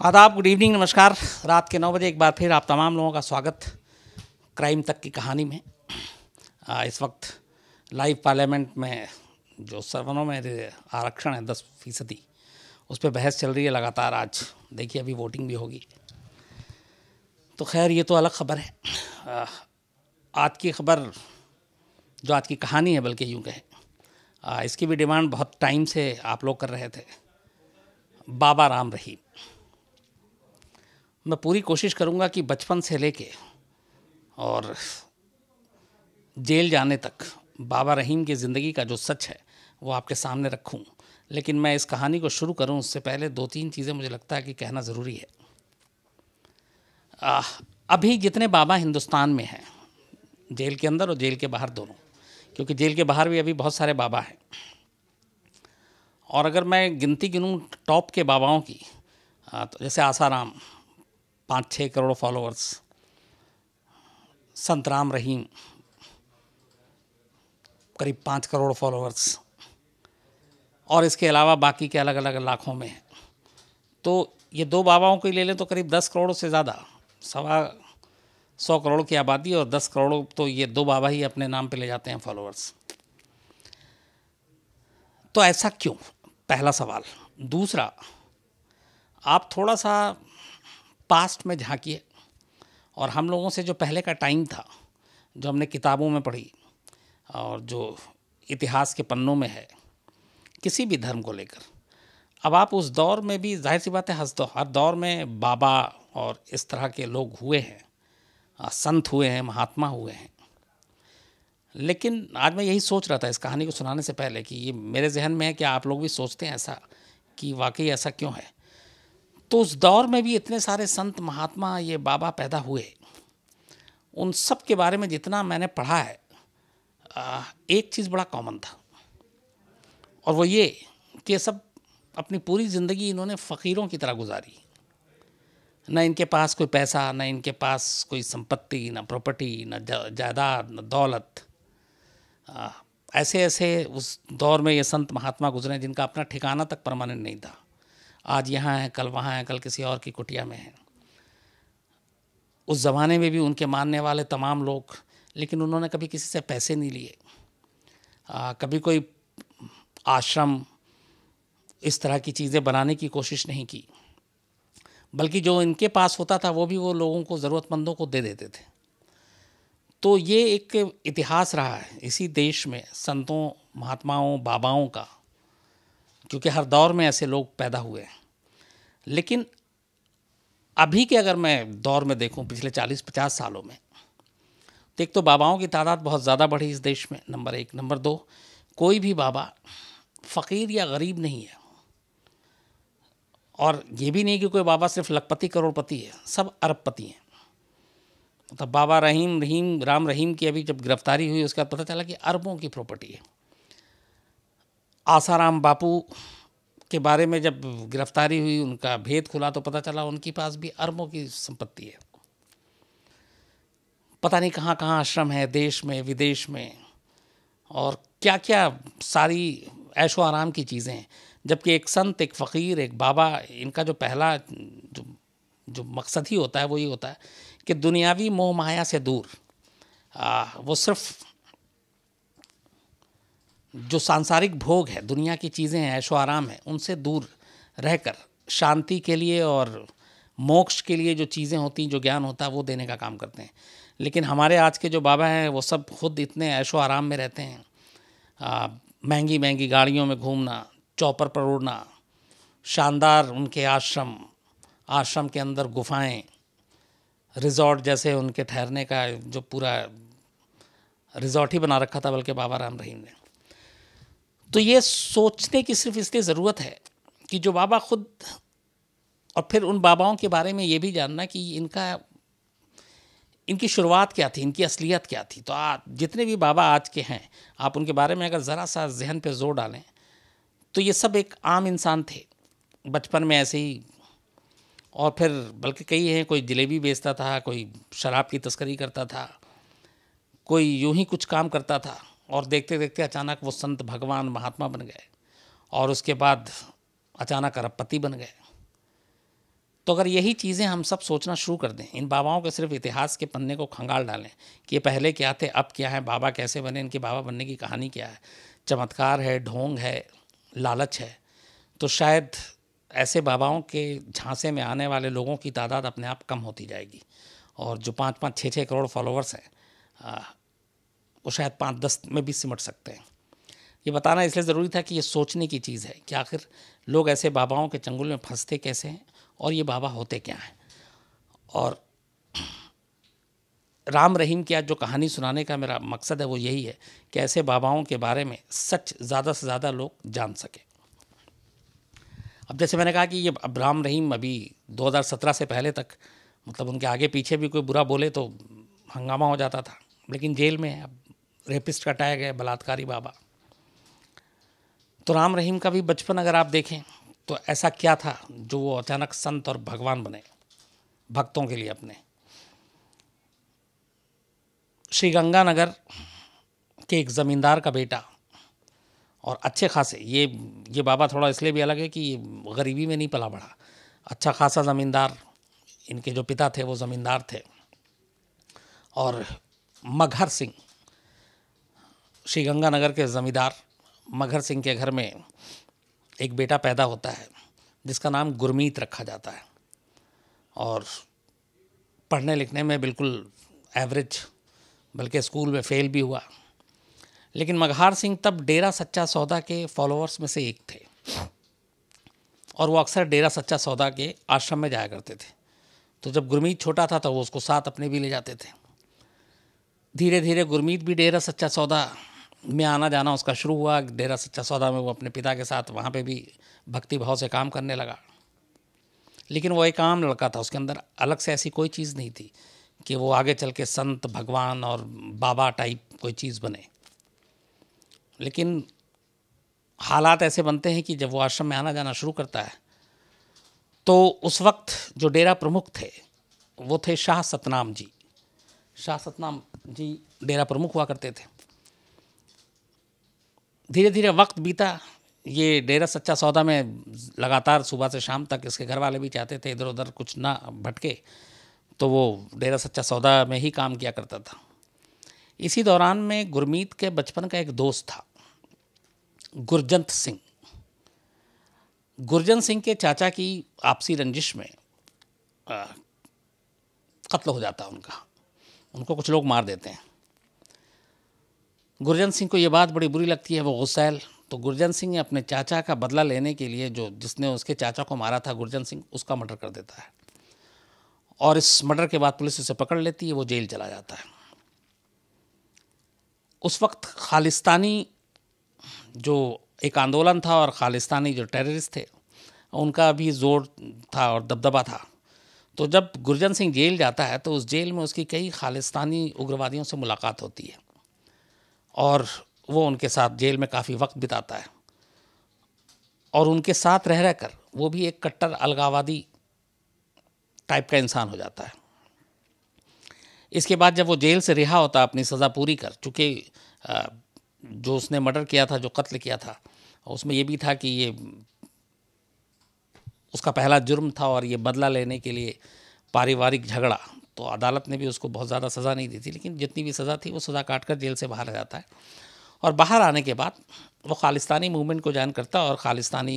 आदाब good evening नमस्कार। रात के नौ बजे एक बार फिर आप तमाम लोगों का स्वागत क्राइम तक की कहानी में। आ, इस वक्त लाइव पार्लियामेंट में जो सर्वनों में आरक्षण है दस फ़ीसदी उस पर बहस चल रही है लगातार आज। देखिए अभी वोटिंग भी होगी। तो खैर ये तो अलग खबर है। आज की खबर जो आज की कहानी है बल्कि यूँ कहें इसकी भी डिमांड बहुत टाइम से आप लोग कर रहे थे। बाबा राम रहीम। मैं पूरी कोशिश करूँगा कि बचपन से लेके और जेल जाने तक बाबा रहीम की ज़िंदगी का जो सच है वो आपके सामने रखूँ। लेकिन मैं इस कहानी को शुरू करूँ उससे पहले दो तीन चीज़ें मुझे लगता है कि कहना ज़रूरी है। आ, अभी जितने बाबा हिंदुस्तान में हैं जेल के अंदर और जेल के बाहर दोनों क्योंकि जेल के बाहर भी अभी बहुत सारे बाबा हैं। और अगर मैं गिनती गिनूँ टॉप के बाबाओं की तो जैसे आसाराम पाँच छः करोड़ फॉलोअर्स संत राम रहीम, करीब पाँच करोड़ फॉलोअर्स और इसके अलावा बाकी के अलग अलग लाखों में। तो ये दो बाबाओं को ले लें तो करीब दस करोड़ से ज़्यादा, सवा सौ करोड़ की आबादी और दस करोड़ तो ये दो बाबा ही अपने नाम पे ले जाते हैं फॉलोअर्स तो ऐसा क्यों? पहला सवाल। दूसरा, आप थोड़ा सा पास्ट में झांकिए और हम लोगों से जो पहले का टाइम था, जो हमने किताबों में पढ़ी और जो इतिहास के पन्नों में है, किसी भी धर्म को लेकर। अब आप उस दौर में भी, ज़ाहिर सी बात है हंस हर दौर में बाबा और इस तरह के लोग हुए हैं, संत हुए हैं, महात्मा हुए हैं। लेकिन आज मैं यही सोच रहा था इस कहानी को सुनाने से पहले कि ये मेरे जहन में है कि आप लोग भी सोचते हैं ऐसा कि वाकई ऐसा क्यों है? तो उस दौर में भी इतने सारे संत महात्मा, ये बाबा पैदा हुए। उन सब के बारे में जितना मैंने पढ़ा है एक चीज़ बड़ा कॉमन था। और वो ये कि सब अपनी पूरी ज़िंदगी इन्होंने फ़कीरों की तरह गुजारी। न इनके पास कोई पैसा, न इनके पास कोई संपत्ति, न प्रॉपर्टी न जायदाद, न दौलत। ऐसे ऐसे उस दौर में ये संत महात्मा गुजरे जिनका अपना ठिकाना तक परमानेंट नहीं था। आज यहाँ हैं, कल वहाँ हैं, कल किसी और की कुटिया में है। उस ज़माने में भी उनके मानने वाले तमाम लोग, लेकिन उन्होंने कभी किसी से पैसे नहीं लिए। कभी कोई आश्रम इस तरह की चीज़ें बनाने की कोशिश नहीं की। बल्कि जो इनके पास होता था, वो भी वो लोगों को, ज़रूरतमंदों को दे देते थे। तो ये एक इतिहास रहा है, इसी देश में, संतों, महात्माओं, बाबाओं का। क्योंकि हर दौर में ऐसे लोग पैदा हुए हैं। लेकिन अभी के अगर मैं दौर में देखूँ, पिछले 40-50 सालों में तो एक तो बाबाओं की तादाद बहुत ज़्यादा बढ़ी इस देश में, नंबर एक। नंबर दो, कोई भी बाबा फ़कीर या गरीब नहीं है। और ये भी नहीं कि कोई बाबा सिर्फ़ लखपति, करोड़पति है, सब अरबपति हैं। मतलब बाबा रहीम रहीम, राम रहीम की अभी जब गिरफ्तारी हुई, उसके बाद पता चला कि अरबों की प्रॉपर्टी है। आसाराम बापू के बारे में जब गिरफ्तारी हुई उनका भेद खुला तो पता चला उनके पास भी अरबों की संपत्ति है। पता नहीं कहाँ कहाँ आश्रम है देश में विदेश में और क्या क्या सारी ऐशो आराम की चीज़ें हैं। जबकि एक संत एक फ़कीर एक बाबा इनका जो पहला जो जो मकसद ही होता है वो ये होता है कि दुनियावी मोह माया से दूर। आ, वो सिर्फ़ जो सांसारिक भोग है, दुनिया की चीज़ें हैं, ऐशो आराम है, उनसे दूर रहकर, शांति के लिए और मोक्ष के लिए जो चीज़ें होती जो ज्ञान होता है, वो देने का काम करते हैं। लेकिन हमारे आज के जो बाबा हैं, वो सब खुद इतने ऐशो आराम में रहते हैं। महँगी महँगी गाड़ियों में घूमना, चौपर पर उड़ना, शानदार उनके आश्रम आश्रम के अंदर गुफाएँ, रिजॉर्ट जैसे उनके ठहरने का जो पूरा रिजॉर्ट ही बना रखा था, बल्कि बाबा राम रहीम ने। तो ये सोचने की सिर्फ़ इसलिए ज़रूरत है कि जो बाबा खुद और फिर उन बाबाओं के बारे में ये भी जानना कि इनका इनकी शुरुआत क्या थी इनकी असलियत क्या थी। तो आ, जितने भी बाबा आज के हैं आप उनके बारे में अगर ज़रा सा जहन पे ज़ोर डालें तो ये सब एक आम इंसान थे। बचपन में ऐसे ही और फिर बल्कि कई हैं कोई जलेबी बेचता था कोई शराब की तस्करी करता था कोई यूँ ही कुछ काम करता था। और देखते देखते अचानक वो संत भगवान महात्मा बन गए और उसके बाद अचानक अरबपति बन गए। तो अगर यही चीज़ें हम सब सोचना शुरू कर दें, इन बाबाओं के सिर्फ़ इतिहास के पन्ने को खंगाल डालें कि ये पहले क्या थे, अब क्या है, बाबा कैसे बने, इनके बाबा बनने की कहानी क्या है, चमत्कार है, ढोंग है, लालच है तो शायद ऐसे बाबाओं के झांसे में आने वाले लोगों की तादाद अपने आप कम होती जाएगी। और जो पाँच पाँच छः छः करोड़ फॉलोअर्स हैं वो शायद पाँच दस में भी सिमट सकते हैं। ये बताना इसलिए ज़रूरी था कि ये सोचने की चीज़ है कि आखिर लोग ऐसे बाबाओं के चंगुल में फंसते कैसे हैं और ये बाबा होते क्या हैं? और राम रहीम की आज जो कहानी सुनाने का मेरा मकसद है वो यही है कि ऐसे बाबाओं के बारे में सच ज़्यादा से ज़्यादा लोग जान सकें। अब जैसे मैंने कहा कि ये अब राम रहीम अभी 2017 से पहले तक मतलब उनके आगे पीछे भी कोई बुरा बोले तो हंगामा हो जाता था, लेकिन जेल में अब रेपिस्ट कटाया गया बलात्कारी बाबा। तो राम रहीम का भी बचपन अगर आप देखें तो ऐसा क्या था जो वो अचानक संत और भगवान बने, भक्तों के लिए अपने? श्री गंगानगर के एक ज़मींदार का बेटा और अच्छे खासे, ये ये बाबा थोड़ा इसलिए भी अलग है कि गरीबी में नहीं पला बढ़ा अच्छा खासा ज़मींदार, इनके जो पिता थे वो ज़मींदार थे। और मगहर सिंह श्री गंगानगर के ज़मींदार मगहर सिंह के घर में एक बेटा पैदा होता है, जिसका नाम गुरमीत रखा जाता है। और पढ़ने लिखने में बिल्कुल एवरेज, बल्कि स्कूल में फेल भी हुआ। लेकिन मगहार सिंह तब डेरा सच्चा सौदा के फॉलोअर्स में से एक थे। और वो अक्सर डेरा सच्चा सौदा के आश्रम में जाया करते थे। तो जब गुरमीत छोटा था तो वो उसको साथ अपने भी ले जाते थे। धीरे धीरे गुरमीत भी डेरा सच्चा सौदा में आना जाना उसका शुरू हुआ, डेरा सच्चा सौदा में वो अपने पिता के साथ वहाँ पे भी भक्ति भाव से काम करने लगा। लेकिन वो एक आम लड़का था, उसके अंदर अलग से ऐसी कोई चीज़ नहीं थी कि वो आगे चल के संत, भगवान और बाबा टाइप कोई चीज़ बने। लेकिन हालात ऐसे बनते हैं कि जब वो आश्रम में आना जाना शुरू करता है तो उस वक्त जो डेरा प्रमुख थे, वो थे शाह सतनाम जी। शाह सतनाम जी डेरा प्रमुख हुआ करते थे। धीरे धीरे वक्त बीता। ये डेरा सच्चा सौदा में लगातार सुबह से शाम तक इसके घर वाले भी चाहते थे इधर उधर कुछ ना भटके तो वो डेरा सच्चा सौदा में ही काम किया करता था। इसी दौरान में गुरमीत के बचपन का एक दोस्त था, गुरजंत सिंह। गुरजंत सिंह के चाचा की आपसी रंजिश में कत्ल हो जाता उनका। उनको कुछ लोग मार देते हैं। गुरजंत सिंह को ये बात बड़ी बुरी लगती है, वो गुस्सैल। तो गुरजन सिंह अपने चाचा का बदला लेने के लिए जो जिसने उसके चाचा को मारा था, गुरजन सिंह उसका मर्डर कर देता है। और इस मर्डर के बाद पुलिस उसे पकड़ लेती है, वो जेल चला जाता है। उस वक्त खालिस्तानी जो एक आंदोलन था और खालिस्तानी जो टेररिस्ट थे, उनका भी ज़ोर था और दबदबा था। तो जब गुरजन सिंह जेल जाता है तो उस जेल में उसकी कई खालिस्तानी उग्रवादियों से मुलाकात होती है। और वो उनके साथ जेल में काफ़ी वक्त बिताता है। और उनके साथ रह रह कर वो भी एक कट्टर अलगावादी टाइप का इंसान हो जाता है। इसके बाद जब वो जेल से रिहा होता अपनी सज़ा पूरी कर, चूँकि जो उसने मर्डर किया था, जो कत्ल किया था, उसमें ये भी था कि ये उसका पहला जुर्म था और ये बदला लेने के लिए पारिवारिक झगड़ा तो अदालत ने भी उसको बहुत ज़्यादा सज़ा नहीं दी थी, लेकिन जितनी भी सज़ा थी वो सज़ा काट कर जेल से बाहर आ जाता है। और बाहर आने के बाद वो खालिस्तानी मूवमेंट को ज्वाइन करता है और खालिस्तानी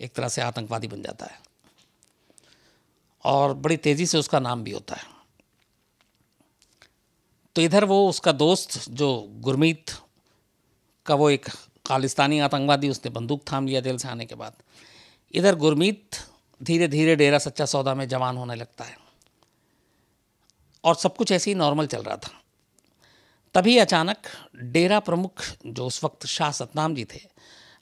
एक तरह से आतंकवादी बन जाता है। और बड़ी तेज़ी से उसका नाम भी होता है। तो इधर वो उसका दोस्त जो गुरमीत का वो एक खालिस्तानी आतंकवादी, उसने बंदूक थाम लिया जेल से आने के बाद। इधर गुरमीत धीरे धीरे डेरा सच्चा सौदा में जवान होने लगता है। और सब कुछ ऐसे ही नॉर्मल चल रहा था। तभी अचानक डेरा प्रमुख जो उस वक्त शाह सतनाम जी थे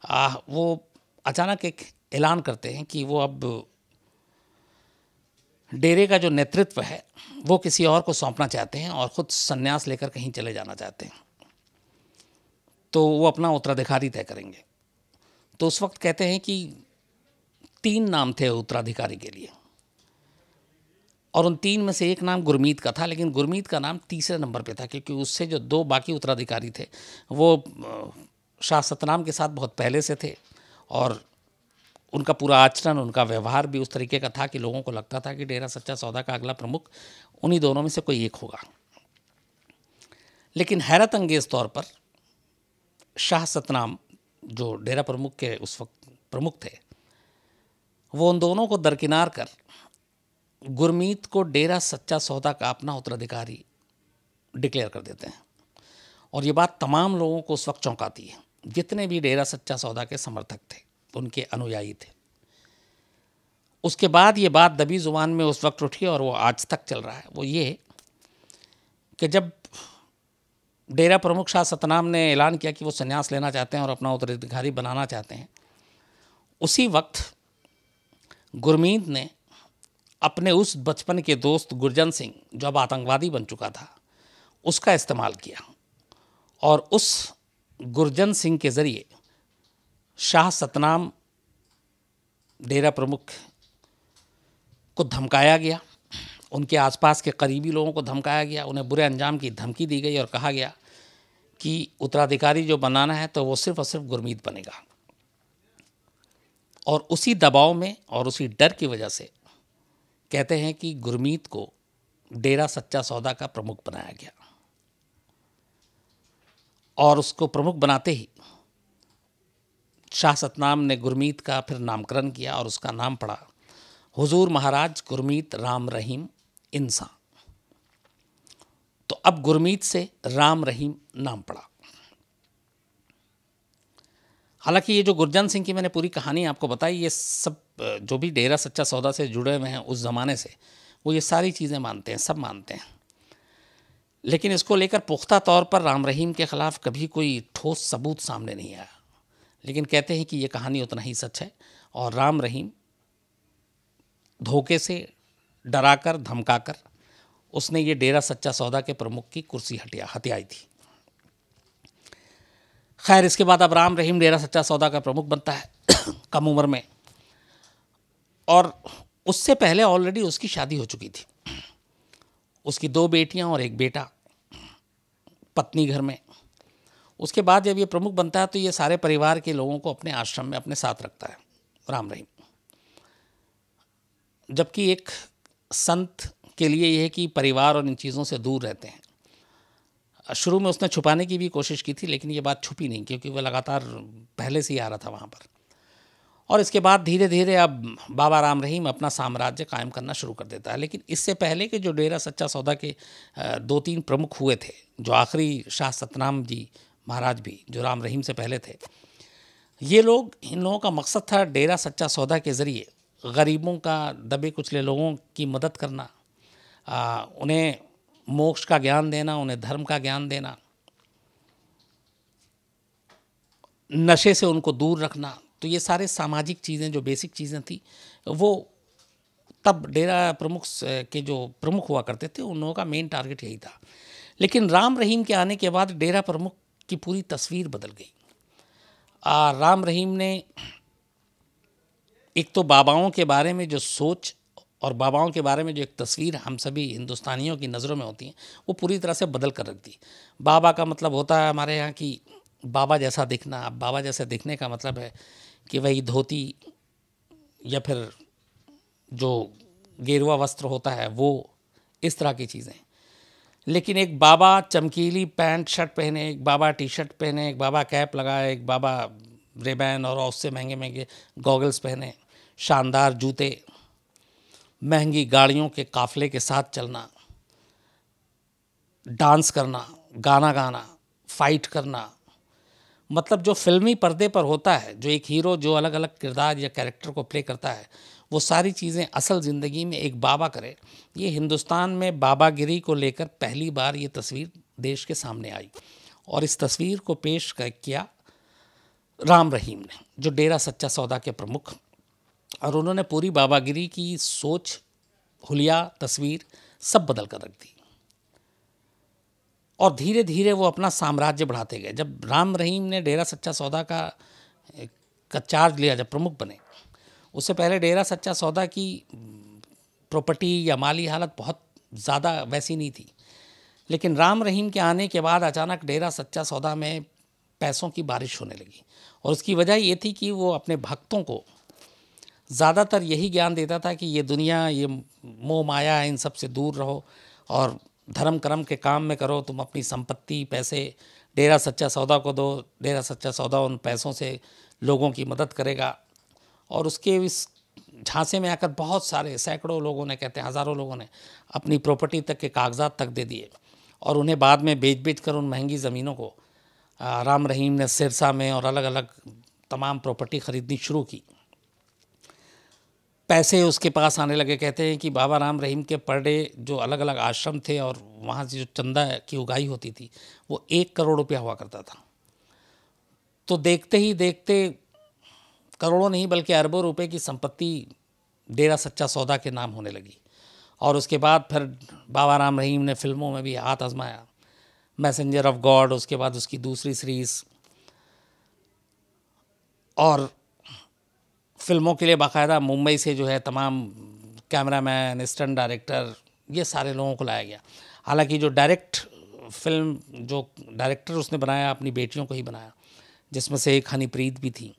आ, वो अचानक एक ऐलान करते हैं कि वो अब डेरे का जो नेतृत्व है वो किसी और को सौंपना चाहते हैं और ख़ुद संन्यास लेकर कहीं चले जाना चाहते हैं। तो वो अपना उत्तराधिकारी तय करेंगे। तो उस वक्त कहते हैं कि तीन नाम थे उत्तराधिकारी के लिए। और उन तीन में से एक नाम गुरमीत का था, लेकिन गुरमीत का नाम तीसरे नंबर पे था, क्योंकि उससे जो दो बाकी उत्तराधिकारी थे, वो शाह सतनाम के साथ बहुत पहले से थे और उनका पूरा आचरण, उनका व्यवहार भी उस तरीके का था कि लोगों को लगता था कि डेरा सच्चा सौदा का अगला प्रमुख उन्हीं दोनों में से कोई एक होगा। लेकिन हैरत अंगेज तौर पर शाह सतनाम जो डेरा प्रमुख के उस वक्त प्रमुख थे, वो उन दोनों को दरकिनार कर गुरमीत को डेरा सच्चा सौदा का अपना उत्तराधिकारी डिक्लेयर कर देते हैं। और ये बात तमाम लोगों को उस वक्त चौंकाती है। जितने भी डेरा सच्चा सौदा के समर्थक थे, उनके अनुयायी थे। उसके बाद ये बात दबी ज़ुबान में उस वक्त उठी और वो आज तक चल रहा है। वो ये कि जब डेरा प्रमुख शाह सतनाम ने ऐलान किया कि वो संन्यास लेना चाहते हैं और अपना उत्तराधिकारी बनाना चाहते हैं, उसी वक्त गुरमीत ने अपने उस बचपन के दोस्त गुरजन सिंह, जो अब आतंकवादी बन चुका था, उसका इस्तेमाल किया। और उस गुरजन सिंह के ज़रिए शाह सतनाम डेरा प्रमुख को धमकाया गया। उनके आसपास के करीबी लोगों को धमकाया गया। उन्हें बुरे अंजाम की धमकी दी गई और कहा गया कि उत्तराधिकारी जो बनाना है तो वो सिर्फ़ और सिर्फ़ गुरमीत बनेगा। और उसी दबाव में और उसी डर की वजह से कहते हैं कि गुरमीत को डेरा सच्चा सौदा का प्रमुख बनाया गया। और उसको प्रमुख बनाते ही शाह सतनाम ने गुरमीत का फिर नामकरण किया और उसका नाम पड़ा हुजूर महाराज गुरमीत राम रहीम इंसान। तो अब गुरमीत से राम रहीम नाम पड़ा। हालाँकि ये जो गुरजन सिंह की मैंने पूरी कहानी आपको बताई, ये सब, जो भी डेरा सच्चा सौदा से जुड़े हुए हैं उस ज़माने से, वो ये सारी चीज़ें मानते हैं, सब मानते हैं। लेकिन इसको लेकर पुख्ता तौर पर राम रहीम के ख़िलाफ़ कभी कोई ठोस सबूत सामने नहीं आया। लेकिन कहते हैं कि ये कहानी उतना ही सच है और राम रहीम धोखे से डराकर, धमकाकर उसने ये डेरा सच्चा सौदा के प्रमुख की कुर्सी हटिया हत्याई थी। खैर, इसके बाद अब राम रहीम डेरा सच्चा सौदा का प्रमुख बनता है, कम उम्र में। और उससे पहले ऑलरेडी उसकी शादी हो चुकी थी। उसकी दो बेटियाँ और एक बेटा, पत्नी घर में। उसके बाद जब ये प्रमुख बनता है तो ये सारे परिवार के लोगों को अपने आश्रम में, अपने साथ रखता है, राम रहीम। जबकि एक संत के लिए यह है कि परिवार और इन चीज़ों से दूर रहते हैं। शुरू में उसने छुपाने की भी कोशिश की थी लेकिन ये बात छुपी नहीं क्योंकि वह लगातार पहले से ही आ रहा था वहाँ पर। और इसके बाद धीरे धीरे अब बाबा राम रहीम अपना साम्राज्य कायम करना शुरू कर देता है। लेकिन इससे पहले के जो डेरा सच्चा सौदा के दो तीन प्रमुख हुए थे जो आखिरी शाह सतनाम जी महाराज भी जो राम रहीम से पहले थे ये लोग इन लोगों का मकसद था डेरा सच्चा सौदा के ज़रिए गरीबों का दबे कुचले लोगों की मदद करना। आ, उन्हें मोक्ष का ज्ञान देना उन्हें धर्म का ज्ञान देना नशे से उनको दूर रखना तो ये सारे सामाजिक चीज़ें जो बेसिक चीज़ें थी वो तब डेरा प्रमुख के जो प्रमुख हुआ करते थे उन लोगों का मेन टारगेट यही था। लेकिन राम रहीम के आने के बाद डेरा प्रमुख की पूरी तस्वीर बदल गई। आ, राम रहीम ने एक तो बाबाओं के बारे में जो सोच और बाबाओं के बारे में जो एक तस्वीर हम सभी हिंदुस्तानियों की नज़रों में होती हैं, वो पूरी तरह से बदल कर रख दी बाबा का मतलब होता है हमारे यहाँ की बाबा जैसा दिखना, अब बाबा जैसा दिखने का मतलब है कि वही धोती या फिर जो गेरुआ वस्त्र होता है, वो इस तरह की चीज़ें लेकिन एक बाबा चमकीली पैंट शर्ट पहने, एक बाबा टी शर्ट पहने, एक बाबा कैप लगाए, एक बाबा रेबैन और उससे महँगे महँगे गॉगल्स पहने, शानदार जूते महँगी गाड़ियों के काफ़िले के साथ चलना, डांस करना, गाना गाना फाइट करना। मतलब जो फिल्मी पर्दे पर होता है, जो एक हीरो जो अलग अलग किरदार या कैरेक्टर को प्ले करता है, वो सारी चीज़ें असल ज़िंदगी में एक बाबा करे। ये हिंदुस्तान में बाबागिरी को लेकर पहली बार ये तस्वीर देश के सामने आई और इस तस्वीर को पेश किया राम रहीम ने, जो डेरा सच्चा सौदा के प्रमुख और उन्होंने पूरी बाबागिरी की सोच, हुलिया, तस्वीर सब बदल कर रख दी। और धीरे धीरे वो अपना साम्राज्य बढ़ाते गए। जब राम रहीम ने डेरा सच्चा सौदा का का चार्ज लिया, जब प्रमुख बने, उससे पहले डेरा सच्चा सौदा की प्रॉपर्टी या माली हालत बहुत ज़्यादा वैसी नहीं थी। लेकिन राम रहीम के आने के बाद अचानक डेरा सच्चा सौदा में पैसों की बारिश होने लगी। और उसकी वजह ये थी कि वो अपने भक्तों को ज़्यादातर यही ज्ञान देता था कि ये दुनिया, ये मोह माया है, इन सबसे दूर रहो और धर्म कर्म के काम में करो। तुम अपनी संपत्ति, पैसे, डेरा सच्चा सौदा को दो। डेरा सच्चा सौदा उन पैसों से लोगों की मदद करेगा। और उसके इस झांसे में आकर बहुत सारे सैकड़ों लोगों ने, कहते हैं, हज़ारों लोगों ने अपनी प्रॉपर्टी तक के कागजात तक दे दिए और उन्हें बाद में बेच बेच कर उन महँगी ज़मीनों को राम रहीम ने सिरसा में और अलग अलग तमाम प्रॉपर्टी ख़रीदनी शुरू की। पैसे उसके पास आने लगे, कहते हैं कि बाबा राम रहीम के पर डे जो अलग अलग आश्रम थे और वहाँ से जो चंदा की उगाई होती थी, वो एक करोड़ रुपया हुआ करता था। तो देखते ही देखते करोड़ों नहीं बल्कि अरबों रुपए की संपत्ति, डेरा सच्चा सौदा के नाम होने लगी। और उसके बाद फिर बाबा राम रहीम ने फ़िल्मों में भी हाथ आजमाया। मैसेंजर ऑफ़ गॉड, उसके बाद उसकी दूसरी सीरीज़। और फ़िल्मों के लिए बाकायदा मुंबई से जो है तमाम कैमरामैन, स्टंट डायरेक्टर, ये सारे लोगों को लाया गया। हालाँकि जो डायरेक्ट फ़िल्म, जो डायरेक्टर उसने बनाया, अपनी बेटियों को ही बनाया, जिसमें से एक हनीप्रीत भी थी।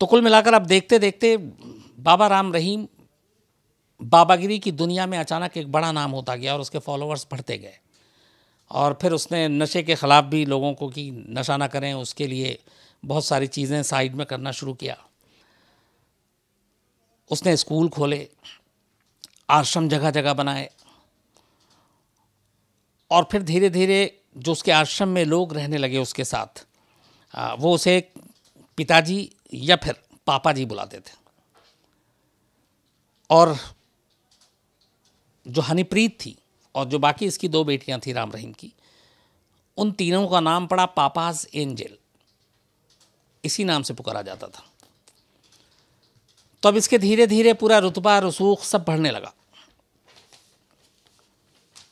तो कुल मिलाकर अब देखते देखते बाबा राम रहीम, बाबागिरी की दुनिया में अचानक एक बड़ा नाम होता गया और उसके फॉलोअर्स बढ़ते गए। और फिर उसने नशे के ख़िलाफ़ भी लोगों को कि नशा ना करें, उसके लिए बहुत सारी चीज़ें साइड में करना शुरू किया। उसने स्कूल खोले, आश्रम जगह जगह बनाए और फिर धीरे धीरे जो उसके आश्रम में लोग रहने लगे उसके साथ वो उसे पिताजी या फिर पापा जी बुलाते थे। और जो हनीप्रीत थी और जो बाकी इसकी दो बेटियाँ थी राम रहीम की, उन तीनों का नाम पड़ा पापाज एंजल। इसी नाम से पुकारा जाता था। तो अब इसके धीरे धीरे पूरा रुतबा, रसूख सब बढ़ने लगा।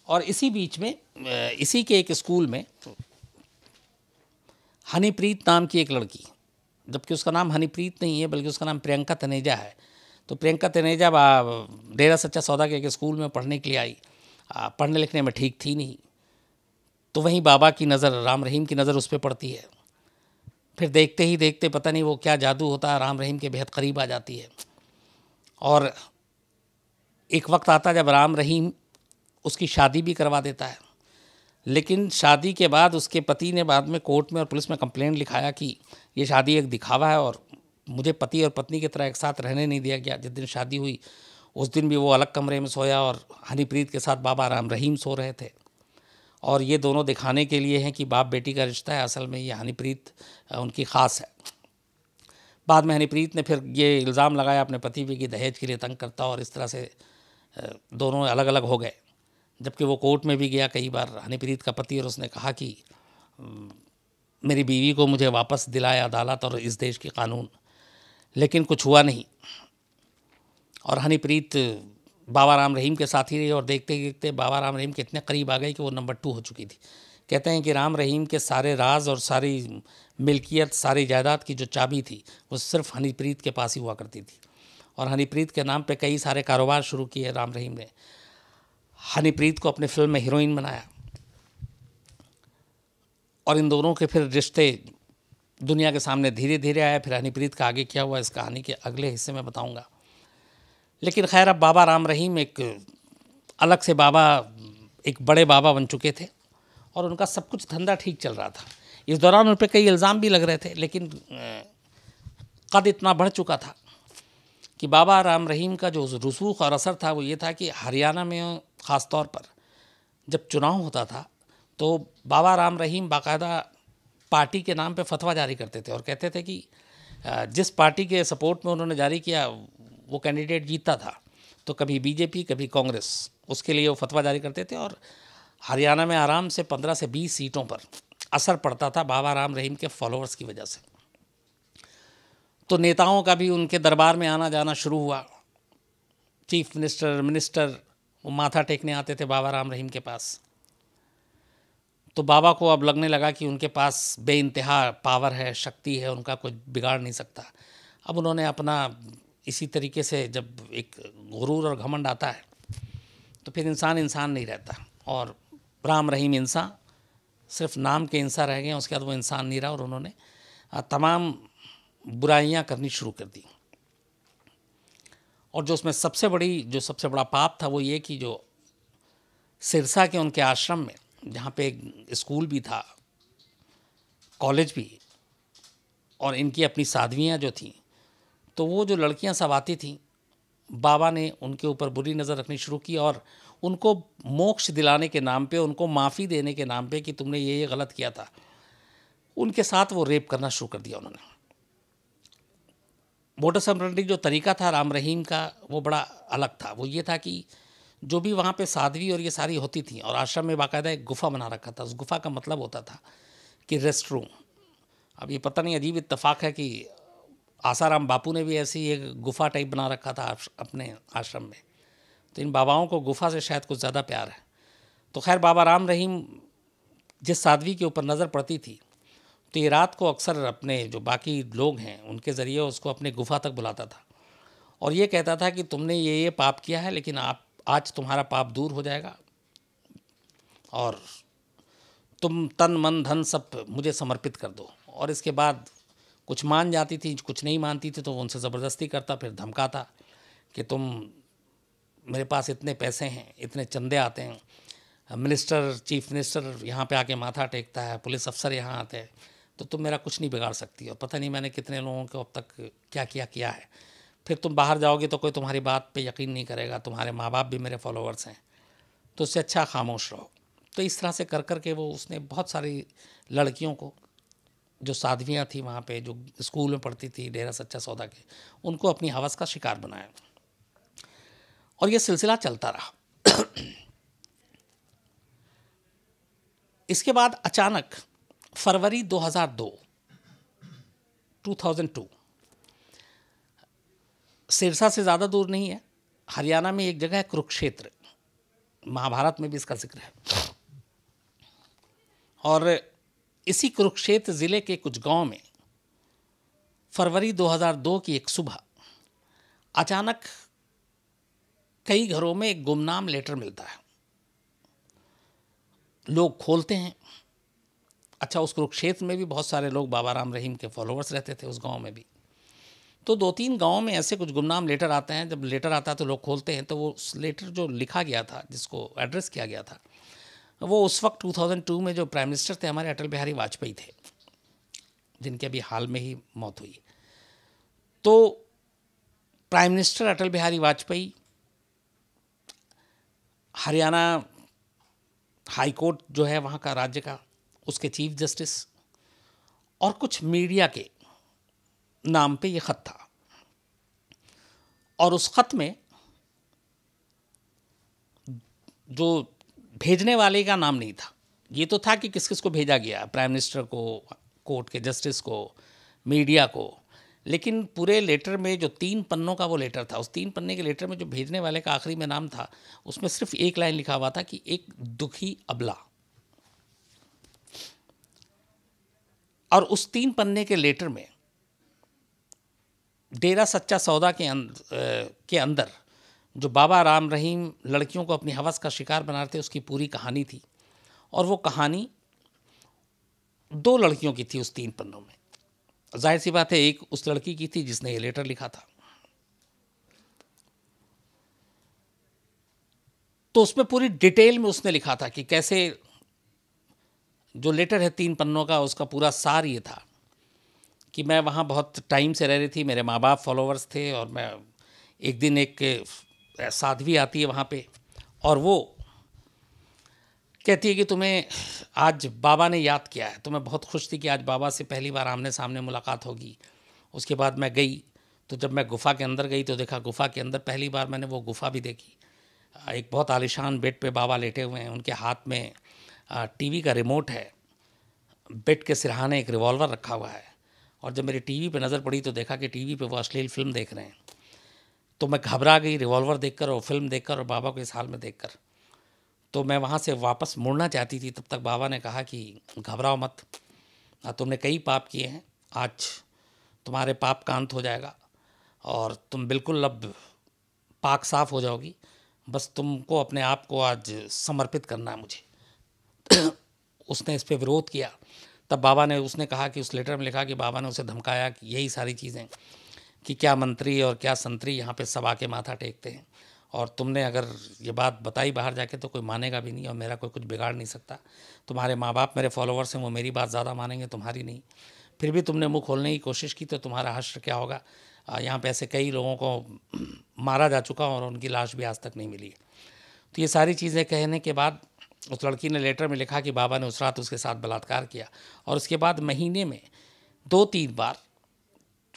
और इसी बीच में इसी के एक स्कूल में हनीप्रीत नाम की एक लड़की, जबकि उसका नाम हनीप्रीत नहीं है, बल्कि उसका नाम प्रियंका तनेजा है। तो प्रियंका तनेजा डेरा सच्चा सौदा के एक स्कूल में पढ़ने के लिए आई। पढ़ने लिखने में ठीक थी नहीं। तो वहीं बाबा की नज़र, राम रहीम की नज़र उस पर पड़ती है। फिर देखते ही देखते पता नहीं वो क्या जादू होता है राम रहीम के बेहद करीब आ जाती है। और एक वक्त आता जब राम रहीम उसकी शादी भी करवा देता है। लेकिन शादी के बाद उसके पति ने बाद में कोर्ट में और पुलिस में कंप्लेंट लिखाया कि ये शादी एक दिखावा है और मुझे पति और पत्नी की तरह एक साथ रहने नहीं दिया गया। जिस दिन शादी हुई, उस दिन भी वो अलग कमरे में सोया और हनीप्रीत के साथ बाबा राम रहीम सो रहे थे। और ये दोनों दिखाने के लिए हैं कि बाप बेटी का रिश्ता है। असल में ये हनीप्रीत उनकी ख़ास है। बाद में हनीप्रीत ने फिर ये इल्ज़ाम लगाया अपने पति भी कि दहेज के लिए तंग करता और इस तरह से दोनों अलग अलग हो गए। जबकि वो कोर्ट में भी गया कई बार हनीप्रीत का पति और उसने कहा कि मेरी बीवी को मुझे वापस दिलाए अदालत और इस देश के कानून। लेकिन कुछ हुआ नहीं। और हनीप्रीत बाबा राम रहीम के साथ ही रही और देखते देखते बाबा राम रहीम के इतने करीब आ गई कि वो नंबर टू हो चुकी थी। कहते हैं कि राम रहीम के सारे राज और सारी मिल्कियत, सारी जायदाद की जो चाबी थी, वो सिर्फ़ हनीप्रीत के पास ही हुआ करती थी। और हनीप्रीत के नाम पे कई सारे कारोबार शुरू किए राम रहीम ने। हनीप्रीत को अपने फ़िल्म में हीरोइन बनाया। और इन दोनों के फिर रिश्ते दुनिया के सामने धीरे धीरे आए। फिर हनीप्रीत का आगे क्या हुआ, इस कहानी के अगले हिस्से में बताऊँगा। लेकिन खैर, अब बाबा राम रहीम एक अलग से बाबा, एक बड़े बाबा बन चुके थे। और उनका सब कुछ धंधा ठीक चल रहा था। इस दौरान उन पर कई इल्ज़ाम भी लग रहे थे, लेकिन कद इतना बढ़ चुका था कि बाबा राम रहीम का जो रसूख और असर था वो ये था कि हरियाणा में ख़ास तौर पर जब चुनाव होता था तो बाबा राम रहीम बाकायदा पार्टी के नाम पे फतवा जारी करते थे और कहते थे कि जिस पार्टी के सपोर्ट में उन्होंने जारी किया, वो कैंडिडेट जीतता था। तो कभी बीजेपी, कभी कांग्रेस, उसके लिए वो फतवा जारी करते थे और हरियाणा में आराम से पंद्रह से बीस सीटों पर असर पड़ता था बाबा राम रहीम के फॉलोअर्स की वजह से। तो नेताओं का भी उनके दरबार में आना जाना शुरू हुआ। चीफ मिनिस्टर मिनिस्टर वो माथा टेकने आते थे बाबा राम रहीम के पास। तो बाबा को अब लगने लगा कि उनके पास बे इंतहा पावर है, शक्ति है, उनका कोई बिगाड़ नहीं सकता। अब उन्होंने अपना इसी तरीके से जब एक गुरूर और घमंड आता है तो फिर इंसान इंसान नहीं रहता। और राम रहीम इंसान, सिर्फ़ नाम के इंसान रह गए उसके बाद वो इंसान नहीं रहा और उन्होंने तमाम बुराइयाँ करनी शुरू कर दी। और जो उसमें सबसे बड़ी, जो सबसे बड़ा पाप था वो ये कि जो सिरसा के उनके आश्रम में, जहाँ पे एक स्कूल भी था, कॉलेज भी, और इनकी अपनी साधवियाँ जो थीं तो वो जो लड़कियाँ सब आती थीं, बाबा ने उनके ऊपर बुरी नज़र रखनी शुरू की और उनको मोक्ष दिलाने के नाम पे, उनको माफ़ी देने के नाम पे कि तुमने ये ये गलत किया था। उनके साथ वो रेप करना शुरू कर दिया उन्होंने। मोटर सम्राटी जो तरीका था राम रहीम का, वो बड़ा अलग था। वो ये था कि जो भी वहाँ पे साध्वी और ये सारी होती थी, और आश्रम में बाकायदा एक गुफा बना रखा था, उस गुफा का मतलब होता था कि रेस्ट रूम अब ये पता नहीं, अजीब इत्तेफाक है कि आसाराम बापू ने भी ऐसी एक गुफा टाइप बना रखा था अपने आश्रम में। तो इन बाबाओं को गुफा से शायद कुछ ज़्यादा प्यार है। तो खैर, बाबा राम रहीम जिस साध्वी के ऊपर नज़र पड़ती थी तो ये रात को अक्सर अपने जो बाकी लोग हैं, उनके ज़रिए उसको अपने गुफा तक बुलाता था। और ये कहता था कि तुमने ये ये पाप किया है, लेकिन आप, आज तुम्हारा पाप दूर हो जाएगा। और तुम तन, मन, धन सब मुझे समर्पित कर दो। और इसके बाद कुछ मान जाती थी, कुछ नहीं मानती थी तो उनसे ज़बरदस्ती करता, फिर धमकाता कि तुम मेरे पास इतने पैसे हैं, इतने चंदे आते हैं। मिनिस्टर, चीफ मिनिस्टर यहाँ पे आके माथा टेकता है, पुलिस अफसर यहाँ आते हैं तो तुम मेरा कुछ नहीं बिगाड़ सकती और पता नहीं मैंने कितने लोगों को अब तक क्या किया किया है। फिर तुम बाहर जाओगे तो कोई तुम्हारी बात पे यकीन नहीं करेगा, तुम्हारे माँ बाप भी मेरे फॉलोअर्स हैं तो उससे अच्छा खामोश रहो। तो इस तरह से कर कर के वो उसने बहुत सारी लड़कियों को, जो साध्वियाँ थी वहाँ पे, जो स्कूल में पढ़ती थी, डेरा सच्चा सौदा के, उनको अपनी हवस का शिकार बनाया। और ये सिलसिला चलता रहा। इसके बाद अचानक फरवरी 2002 2002 सिरसा से ज़्यादा दूर नहीं है, हरियाणा में एक जगह है कुरुक्षेत्र, महाभारत में भी इसका ज़िक्र है। और इसी कुरुक्षेत्र ज़िले के कुछ गाँव में फरवरी 2002 की एक सुबह अचानक कई घरों में एक गुमनाम लेटर मिलता है। लोग खोलते हैं। अच्छा उस कुरुक्षेत्र में भी बहुत सारे लोग बाबा राम रहीम के फॉलोअर्स रहते थे, उस गाँव में भी। तो दो तीन गाँव में ऐसे कुछ गुमनाम लेटर आते हैं। जब लेटर आता है तो लोग खोलते हैं। तो वो उस लेटर जो लिखा गया था, जिसको एड्रेस किया गया था, वो उस वक्त 2002 में जो प्राइम मिनिस्टर थे, हमारे अटल बिहारी वाजपेयी थे, जिनके अभी हाल में ही मौत हुई। तो prime minister Atal Bihari Vajpayee Haryana high court जो है, वहाँ का राज्य का उसके चीफ जस्टिस और कुछ मीडिया के नाम पे ये ख़त था। और उस ख़त में जो भेजने वाले का नाम नहीं था, ये तो था कि किस किस को भेजा गया, प्राइम मिनिस्टर को, कोर्ट के जस्टिस को, मीडिया को। लेकिन पूरे लेटर में जो तीन पन्नों का वो लेटर था, उस तीन पन्ने के लेटर में जो भेजने वाले का आखिरी में नाम था, उसमें सिर्फ़ एक लाइन लिखा हुआ था कि एक दुखी अबला। और उस तीन पन्ने के लेटर में डेरा सच्चा सौदा के अंदर के अंदर जो बाबा राम रहीम लड़कियों को अपनी हवस का शिकार बनाते उसकी पूरी कहानी थी। और वो कहानी दो लड़कियों की थी उस तीन पन्नों में। ज़ाहिर सी बात है, एक उस लड़की की थी जिसने ये लेटर लिखा था। तो उसमें पूरी डिटेल में उसने लिखा था कि कैसे जो लेटर है तीन पन्नों का, उसका पूरा सार ये था कि मैं वहाँ बहुत टाइम से रह रही थी, मेरे माँ बाप फॉलोअर्स थे और मैं एक दिन एक साध्वी आती है वहाँ पे और वो कहती है कि तुम्हें आज बाबा ने याद किया है। तो मैं बहुत खुश थी कि आज बाबा से पहली बार आमने सामने मुलाकात होगी। उसके बाद मैं गई तो जब मैं गुफ़ा के अंदर गई तो देखा गुफ़ा के अंदर पहली बार मैंने वो गुफ़ा भी देखी। एक बहुत आलिशान बेड पे बाबा लेटे हुए हैं। उनके हाथ में टीवी का रिमोट है। बेड के सिरहाने एक रिवॉल्वर रखा हुआ है। और जब मेरी टीवी पे नज़र पड़ी तो देखा कि टीवी पे वो अश्लील फ़िल्म देख रहे हैं। तो मैं घबरा गई, रिवॉल्वर देखकर और फ़िल्म देखकर और बाबा को इस हाल में देखकर। तो मैं वहाँ से वापस मुड़ना चाहती थी। तब तक बाबा ने कहा कि घबराओ मत। तुमने कई पाप किए हैं। आज तुम्हारे पाप का अंत हो जाएगा और तुम बिल्कुल अब पाक साफ़ हो जाओगी। बस तुमको अपने आप को आज समर्पित करना है मुझे। उसने इस पर विरोध किया। तब बाबा ने, उसने कहा कि, उस लेटर में लिखा कि बाबा ने उसे धमकाया कि यही सारी चीज़ें कि क्या मंत्री और क्या संतरी यहाँ पे सभा के माथा टेकते हैं। और तुमने अगर ये बात बताई बाहर जाके तो कोई मानेगा भी नहीं और मेरा कोई कुछ बिगाड़ नहीं सकता। तुम्हारे माँ बाप मेरे फॉलोअर्स हैं, वो मेरी बात ज़्यादा मानेंगे, तुम्हारी नहीं। फिर भी तुमने मुँह खोलने की कोशिश की तो तुम्हारा हश्र क्या होगा? यहाँ पे ऐसे कई लोगों को मारा जा चुका और उनकी लाश भी आज तक नहीं मिली। तो ये सारी चीज़ें कहने के बाद उस लड़की ने लेटर में लिखा कि बाबा ने उस रात उसके साथ बलात्कार किया और उसके बाद महीने में दो तीन बार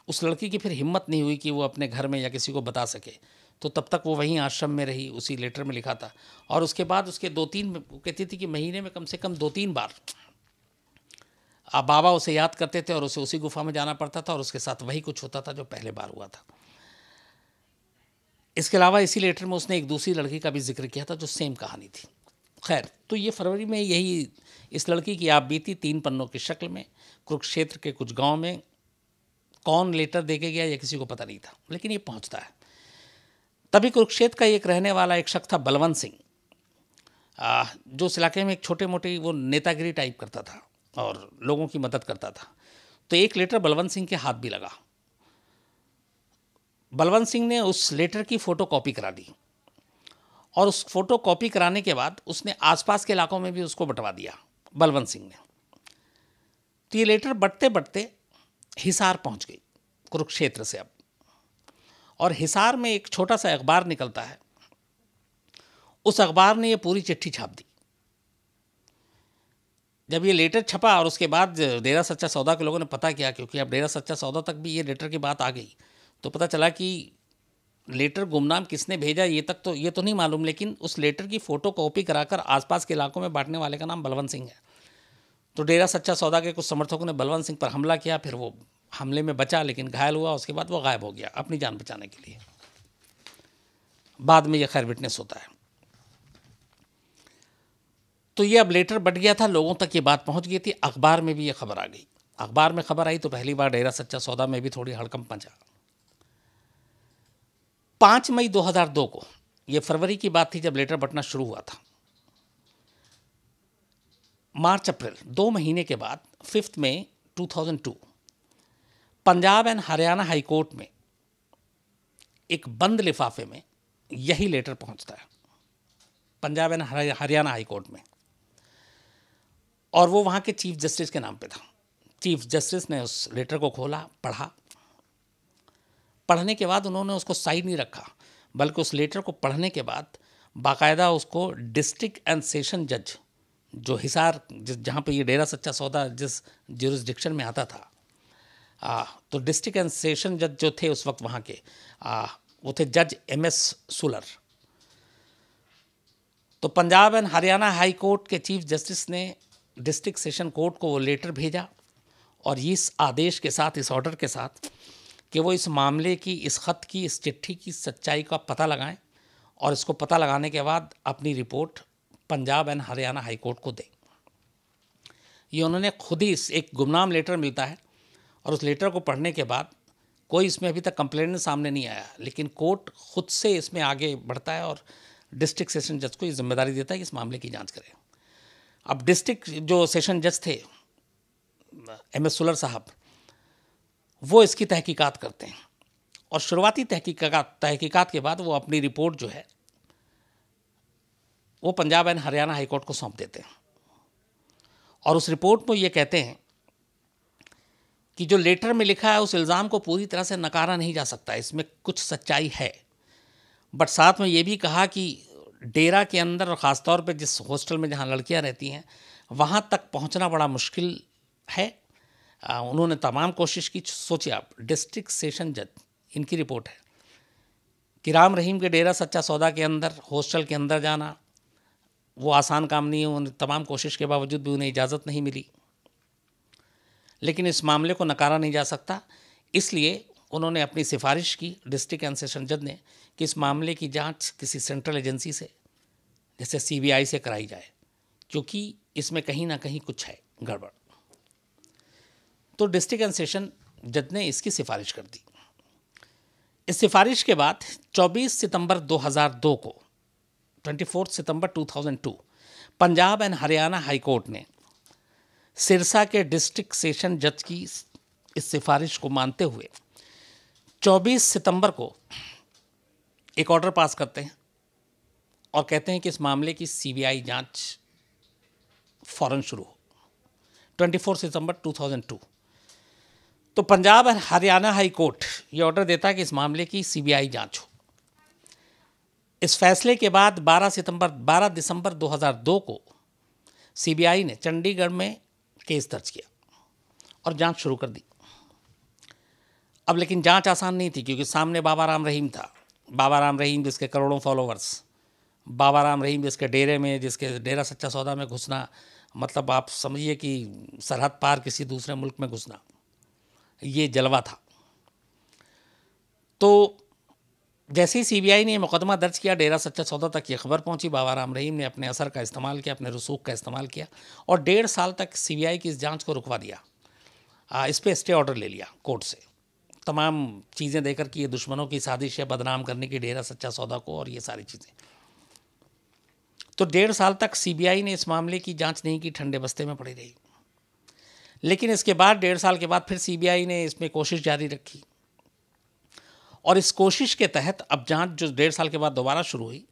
उस लड़की की फिर हिम्मत नहीं हुई कि वो अपने घर में या किसी को बता सके। तो तब तक वो वहीं आश्रम में रही, उसी लेटर में लिखा था। और उसके बाद उसके दो तीन कहती थी कि महीने में कम से कम दो तीन बार आप बाबा उसे याद करते थे और उसे उसी गुफा में जाना पड़ता था और उसके साथ वही कुछ होता था जो पहले बार हुआ था। इसके अलावा इसी लेटर में उसने एक दूसरी लड़की का भी ज़िक्र किया था जो सेम कहानी थी। खैर तो ये फरवरी में यही इस लड़की की आप बीती तीन पन्नों की शक्ल में, कुरुक्षेत्र के कुछ गाँव में कौन लेटर देके गया, ये किसी को पता नहीं था, लेकिन ये पहुँचता है। तभी कुरुक्षेत्र का एक रहने वाला एक शख्स था बलवंत सिंह। जो उस इलाके में एक छोटे मोटे वो नेतागिरी टाइप करता था और लोगों की मदद करता था। तो एक लेटर बलवंत सिंह के हाथ भी लगा। बलवंत सिंह ने उस लेटर की फ़ोटो कॉपी करा दी और उस फ़ोटो कॉपी कराने के बाद उसने आसपास के इलाकों में भी उसको बंटवा दिया, बलवंत सिंह ने। तो ये लेटर बढ़ते बढ़ते हिसार पहुँच गई कुरुक्षेत्र से अब। और हिसार में एक छोटा सा अखबार निकलता है। उस अखबार ने ये पूरी चिट्ठी छाप दी। जब ये लेटर छपा और उसके बाद डेरा सच्चा सौदा के लोगों ने पता किया, क्योंकि अब डेरा सच्चा सौदा तक भी ये लेटर की बात आ गई तो पता चला कि लेटर गुमनाम किसने भेजा, ये तक तो ये तो नहीं मालूम, लेकिन उस लेटर की फ़ोटो कॉपी कराकर आसपास के इलाकों में बांटने वाले का नाम बलवंत सिंह है। तो डेरा सच्चा सौदा के कुछ समर्थकों ने बलवंत सिंह पर हमला किया, फिर वो हमले में बचा, लेकिन घायल हुआ, उसके बाद वो गायब हो गया अपनी जान बचाने के लिए। बाद में ये खैर विटनेस होता है। तो ये अब लेटर बट गया था, लोगों तक ये बात पहुँच गई थी, अखबार में भी ये खबर आ गई। अखबार में खबर आई तो पहली बार डेरा सच्चा सौदा में भी थोड़ी हड़कम पहुँचा पाँच मई 2002 को, ये फरवरी की बात थी जब लेटर बटना शुरू हुआ था। मार्च, अप्रैल, दो महीने के बाद फिफ्थ में 2002 Punjab and Haryana high court में एक बंद लिफाफे में यही लेटर पहुँचता है। Punjab and Haryana high court में। और वो वहाँ के चीफ जस्टिस के नाम पे था। चीफ जस्टिस ने उस लेटर को खोला, पढ़ा। पढ़ने के बाद उन्होंने उसको साइड नहीं रखा, बल्कि उस लेटर को पढ़ने के बाद बाकायदा उसको डिस्ट्रिक्ट एंड सेशन जज, जो हिसार, जिस, जहाँ पे ये डेरा सच्चा सौदा जिस जुरिस्डिक्शन में आता था आ, तो डिस्ट्रिक्ट एंड सेशन जज जो थे उस वक्त वहाँ के आ, वो थे जज एम एस सुलर। तो Punjab and Haryana high court के चीफ जस्टिस ने डिस्ट्रिक्ट सेशन कोर्ट को वो लेटर भेजा और इस आदेश के साथ इस ऑर्डर के साथ कि वो इस मामले की इस ख़त की इस चिट्ठी की सच्चाई का पता लगाएँ और इसको पता लगाने के बाद अपनी report Punjab and Haryana high court को दें। ये उन्होंने खुद ही एक गुमनाम लेटर मिलता है और उस लेटर को पढ़ने के बाद कोई इसमें अभी तक कंप्लेंट सामने नहीं आया। लेकिन कोर्ट खुद से इसमें आगे बढ़ता है और डिस्ट्रिक्ट सेशन जज को ये ज़िम्मेदारी देता है कि इस मामले की जाँच करें। अब डिस्ट्रिक्ट जो सेशन जज थे एम एस सुलर साहब, वो इसकी तहकीकात करते हैं। और शुरुआती तहकीकात तहकीकात के बाद वो अपनी रिपोर्ट जो है, वो पंजाब एंड हरियाणा हाईकोर्ट को सौंप देते हैं। और उस रिपोर्ट में ये कहते हैं कि जो लेटर में लिखा है उस इल्ज़ाम को पूरी तरह से नकारा नहीं जा सकता इसमें कुछ सच्चाई है। बट साथ में ये भी कहा कि डेरा के अंदर और ख़ासतौर पर जिस हॉस्टल में जहाँ लड़कियाँ रहती हैं वहाँ तक पहुँचना बड़ा मुश्किल है। आ, उन्होंने तमाम कोशिश की। सोचिए आप डिस्ट्रिक्ट सेशन जज इनकी रिपोर्ट है कि राम रहीम के डेरा सच्चा सौदा के अंदर हॉस्टल के अंदर जाना वो आसान काम नहीं है उन्हें तमाम कोशिश के बावजूद भी उन्हें इजाज़त नहीं मिली। लेकिन इस मामले को नकारा नहीं जा सकता। इसलिए उन्होंने अपनी सिफारिश की डिस्ट्रिक्ट एंड सेशन जज ने कि इस मामले की जाँच किसी सेंट्रल एजेंसी से, जैसे सीबीआई से कराई जाए क्योंकि इसमें कहीं ना कहीं कुछ है, गड़बड़। तो डिस्ट्रिक्ट एंड सेशन जज ने इसकी सिफारिश कर दी। इस सिफारिश के बाद 24 सितंबर 2002 को 24 सितंबर 2002 Punjab and Haryana high court ने सिरसा के डिस्ट्रिक्ट सेशन जज की इस सिफारिश को मानते हुए 24 सितंबर को एक ऑर्डर पास करते हैं और कहते हैं कि इस मामले की सीबीआई जाँच फ़ौरन शुरू हो। 24 सितंबर 2002 तो पंजाब और हरियाणा हाई कोर्ट ये ऑर्डर देता है कि इस मामले की सीबीआई जाँच हो। इस फैसले के बाद 12 सितंबर 12 दिसंबर 2002 को सीबीआई ने चंडीगढ़ में केस दर्ज किया और जाँच शुरू कर दी। अब लेकिन जाँच आसान नहीं थी क्योंकि सामने बाबा राम रहीम था। बाबा राम रहीम जिसके करोड़ों फॉलोवर्स, बाबा राम रहीम जिसके डेरे में, जिसके डेरा सच्चा सौदा में घुसना मतलब आप समझिए कि सरहद पार किसी दूसरे मुल्क में घुसना, ये जलवा था। तो जैसे ही सीबीआई ने मुकदमा दर्ज किया डेरा सच्चा सौदा तक ये खबर पहुँची। बाबा राम रहीम ने अपने असर का इस्तेमाल किया अपने रसूख का इस्तेमाल किया और डेढ़ साल तक सीबीआई की इस जाँच को रुकवा दिया। आ, इस पर स्टे ऑर्डर ले लिया कोर्ट से। तमाम चीज़ें देकर कि ये दुश्मनों की साजिश है बदनाम करने की डेरा सच्चा सौदा को और ये सारी चीज़ें। तो डेढ़ साल तक सीबीआई ने इस मामले की जाँच नहीं की ठंडे बस्ते में पड़ी रही। लेकिन इसके बाद डेढ़ साल के बाद फिर सीबीआई ने इसमें कोशिश जारी रखी। और इस कोशिश के तहत अब जाँच जो डेढ़ साल के बाद दोबारा शुरू हुई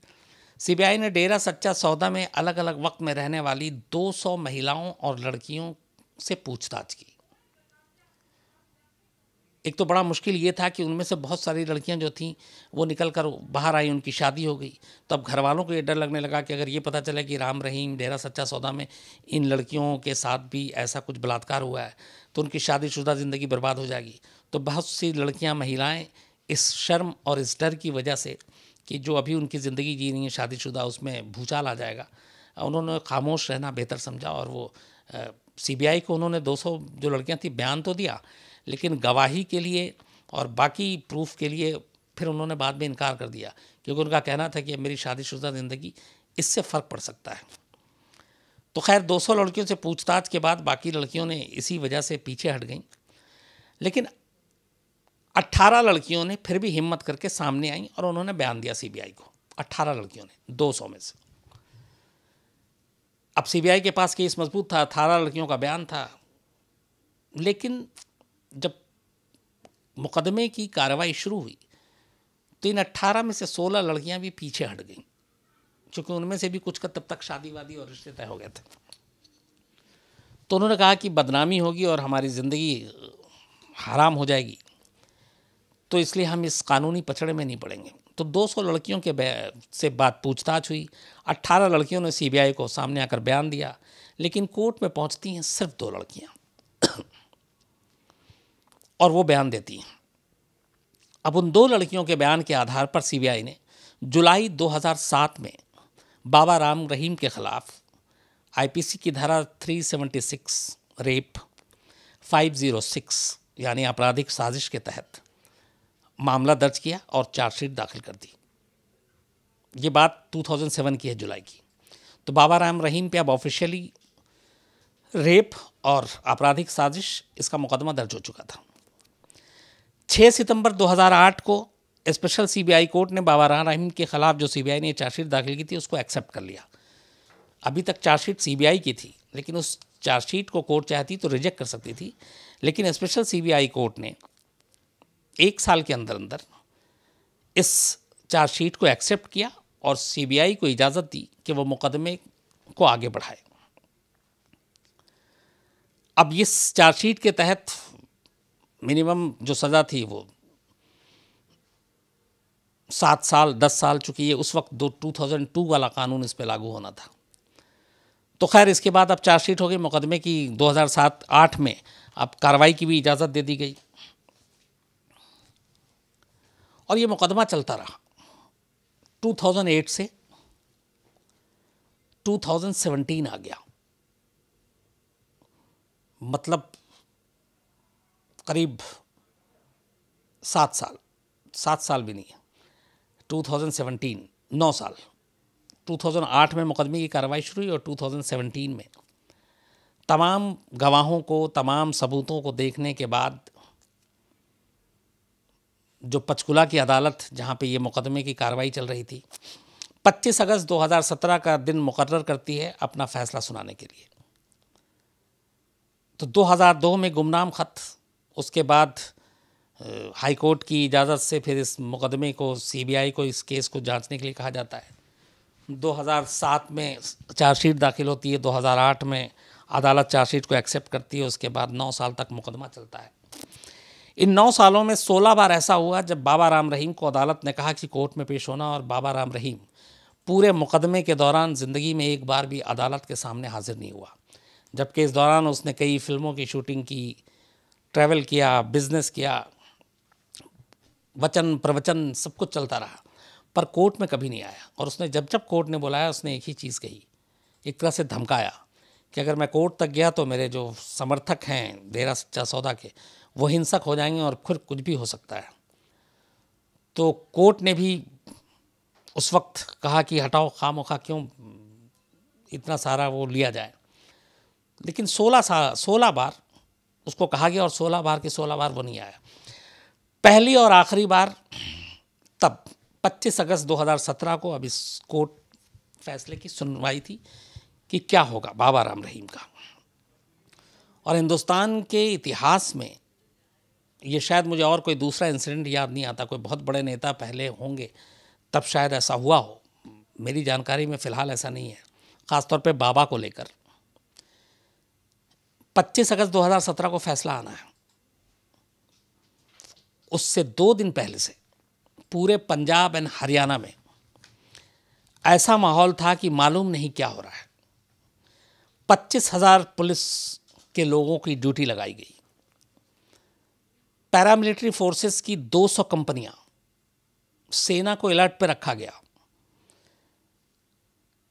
सीबीआई ने डेरा सच्चा सौदा में अलग अलग वक्त में रहने वाली 200 महिलाओं और लड़कियों से पूछताछ की। एक तो बड़ा मुश्किल ये था कि उनमें से बहुत सारी लड़कियाँ जो थीं, वो निकल कर बाहर आई, उनकी शादी हो गई। तो अब घर वालों को ये डर लगने लगा कि अगर ये पता चले कि राम रहीम डेरा सच्चा सौदा में इन लड़कियों के साथ भी ऐसा कुछ बलात्कार हुआ है तो उनकी शादीशुदा ज़िंदगी बर्बाद हो जाएगी। तो बहुत सी लड़कियाँ, महिलाएँ इस शर्म और इस डर की वजह से कि जो अभी उनकी ज़िंदगी जी रही है शादीशुदा, उसमें भूचाल आ जाएगा। उन्होंने खामोश रहना बेहतर समझा और वो सीबीआई को उन्होंने 200 जो लड़कियाँ थी, बयान तो दिया, लेकिन गवाही के लिए और बाकी प्रूफ के लिए फिर उन्होंने बाद में इनकार कर दिया, क्योंकि उनका कहना था कि मेरी शादीशुदा ज़िंदगी, इससे फ़र्क पड़ सकता है। तो खैर 200 लड़कियों से पूछताछ के बाद बाकी लड़कियों ने इसी वजह से पीछे हट गई। लेकिन 18 लड़कियों ने फिर भी हिम्मत करके सामने आई और उन्होंने बयान दिया सीबीआई को। 18 लड़कियों ने 200 में से। अब सीबीआई के पास केस मज़बूत था अठारह लड़कियों का बयान था। लेकिन जब मुकदमे की कार्रवाई शुरू हुई तो इन अट्ठारह में से सोलह लड़कियाँ भी पीछे हट गईं, क्योंकि उनमें से भी कुछ का तब तक शादी वादी और रिश्ते तय हो गए थे। तो उन्होंने कहा कि बदनामी होगी और हमारी ज़िंदगी हराम हो जाएगी। तो इसलिए हम इस कानूनी पचड़े में नहीं पड़ेंगे। तो 200 लड़कियों के से बात पूछताछ हुई। 18 लड़कियों ने सीबीआई को सामने आकर बयान दिया, लेकिन कोर्ट में पहुँचती हैं सिर्फ़ दो लड़कियाँ। और वो बयान देती हैं। अब उन दो लड़कियों के बयान के आधार पर सीबीआई ने जुलाई 2007 में बाबा राम रहीम के खिलाफ आईपीसी की धारा 376 रेप 506 यानी आपराधिक साजिश के तहत मामला दर्ज किया और चार्जशीट दाखिल कर दी। ये बात 2007 की है, जुलाई की। तो बाबा राम रहीम पे अब ऑफिशियली रेप और आपराधिक साजिश, इसका मुकदमा दर्ज हो चुका था। 6 सितंबर 2008 को स्पेशल सीबीआई कोर्ट ने बाबा राम रहीम के खिलाफ जो सीबीआई ने चार्जशीट दाखिल की थी, उसको एक्सेप्ट कर लिया। अभी तक चार्जशीट सीबीआई की थी, लेकिन उस चार्जशीट को कोर्ट चाहती तो रिजेक्ट कर सकती थी, लेकिन स्पेशल सीबीआई कोर्ट ने एक साल के अंदर अंदर इस चार्जशीट को एक्सेप्ट किया और सीबीआई को इजाज़त दी कि वो मुकदमे को आगे बढ़ाए। अब इस चार्जशीट के तहत मिनिमम जो सज़ा थी वो सात साल, दस साल चुकी है। उस वक्त दो टू थाउज़ेंड टू वाला कानून इस पर लागू होना था। तो खैर, इसके बाद अब चार्जशीट हो गई। मुकदमे की 2007-8 में अब कार्रवाई की भी इजाज़त दे दी गई। और ये मुकदमा चलता रहा। 2008 से 2017 आ गया। मतलब करीब सात साल सात साल भी नहीं है। 2017 नौ साल। 2008 में मुकदमे की कार्रवाई शुरू हुई और 2017 में तमाम गवाहों को, तमाम सबूतों को देखने के बाद जो पंचकुला की अदालत, जहाँ पे ये मुकदमे की कार्रवाई चल रही थी 25 अगस्त 2017 का दिन मुकर्र करती है अपना फैसला सुनाने के लिए। तो 2002 में गुमनाम ख़त, उसके बाद हाई कोर्ट की इजाज़त से फिर इस मुकदमे को, सीबीआई को, इस केस को जांचने के लिए कहा जाता है। 2007 में चार्जशीट दाखिल होती है 2008 में अदालत चार्जशीट को एक्सेप्ट करती है, उसके बाद नौ साल तक मुकदमा चलता है। इन नौ सालों में सोलह बार ऐसा हुआ जब बाबा राम रहीम को अदालत ने कहा कि कोर्ट में पेश होना और बाबा राम रहीम पूरे मुकदमे के दौरान ज़िंदगी में एक बार भी अदालत के सामने हाजिर नहीं हुआ। जबकि इस दौरान उसने कई फ़िल्मों की शूटिंग की, ट्रैवल किया, बिज़नेस किया, वचन, प्रवचन सब कुछ चलता रहा, पर कोर्ट में कभी नहीं आया। और उसने जब जब कोर्ट ने बुलाया, उसने एक ही चीज़ कही, एक तरह से धमकाया कि अगर मैं कोर्ट तक गया तो मेरे जो समर्थक हैं, डेरा सच्चा सौदा के वो हिंसक हो जाएँगे और फिर कुछ भी हो सकता है। तो कोर्ट ने भी उस वक्त कहा कि हटाओ खाम खा क्यों इतना सारा वो लिया जाए। लेकिन सोलह सा, सोलह बार उसको कहा गया और सोलह बार के सोलह बार वो नहीं आया। पहली और आखिरी बार तब 25 अगस्त 2017 को अब इस कोर्ट फैसले की सुनवाई थी कि क्या होगा बाबा राम रहीम का। और हिंदुस्तान के इतिहास में ये शायद मुझे और कोई दूसरा इंसिडेंट याद नहीं आता, कोई बहुत बड़े नेता पहले होंगे, तब शायद ऐसा हुआ हो। मेरी जानकारी में फ़िलहाल ऐसा नहीं है, ख़ासतौर पे बाबा को लेकर। 25 अगस्त 2017 को फैसला आना है। उससे दो दिन पहले से पूरे पंजाब एंड हरियाणा में ऐसा माहौल था कि मालूम नहीं क्या हो रहा है। पच्चीस हज़ार पुलिस के लोगों की ड्यूटी लगाई गई। पैरामिलिट्री फोर्सेस की 200 कंपनियाँ सेना को अलर्ट पर रखा गया।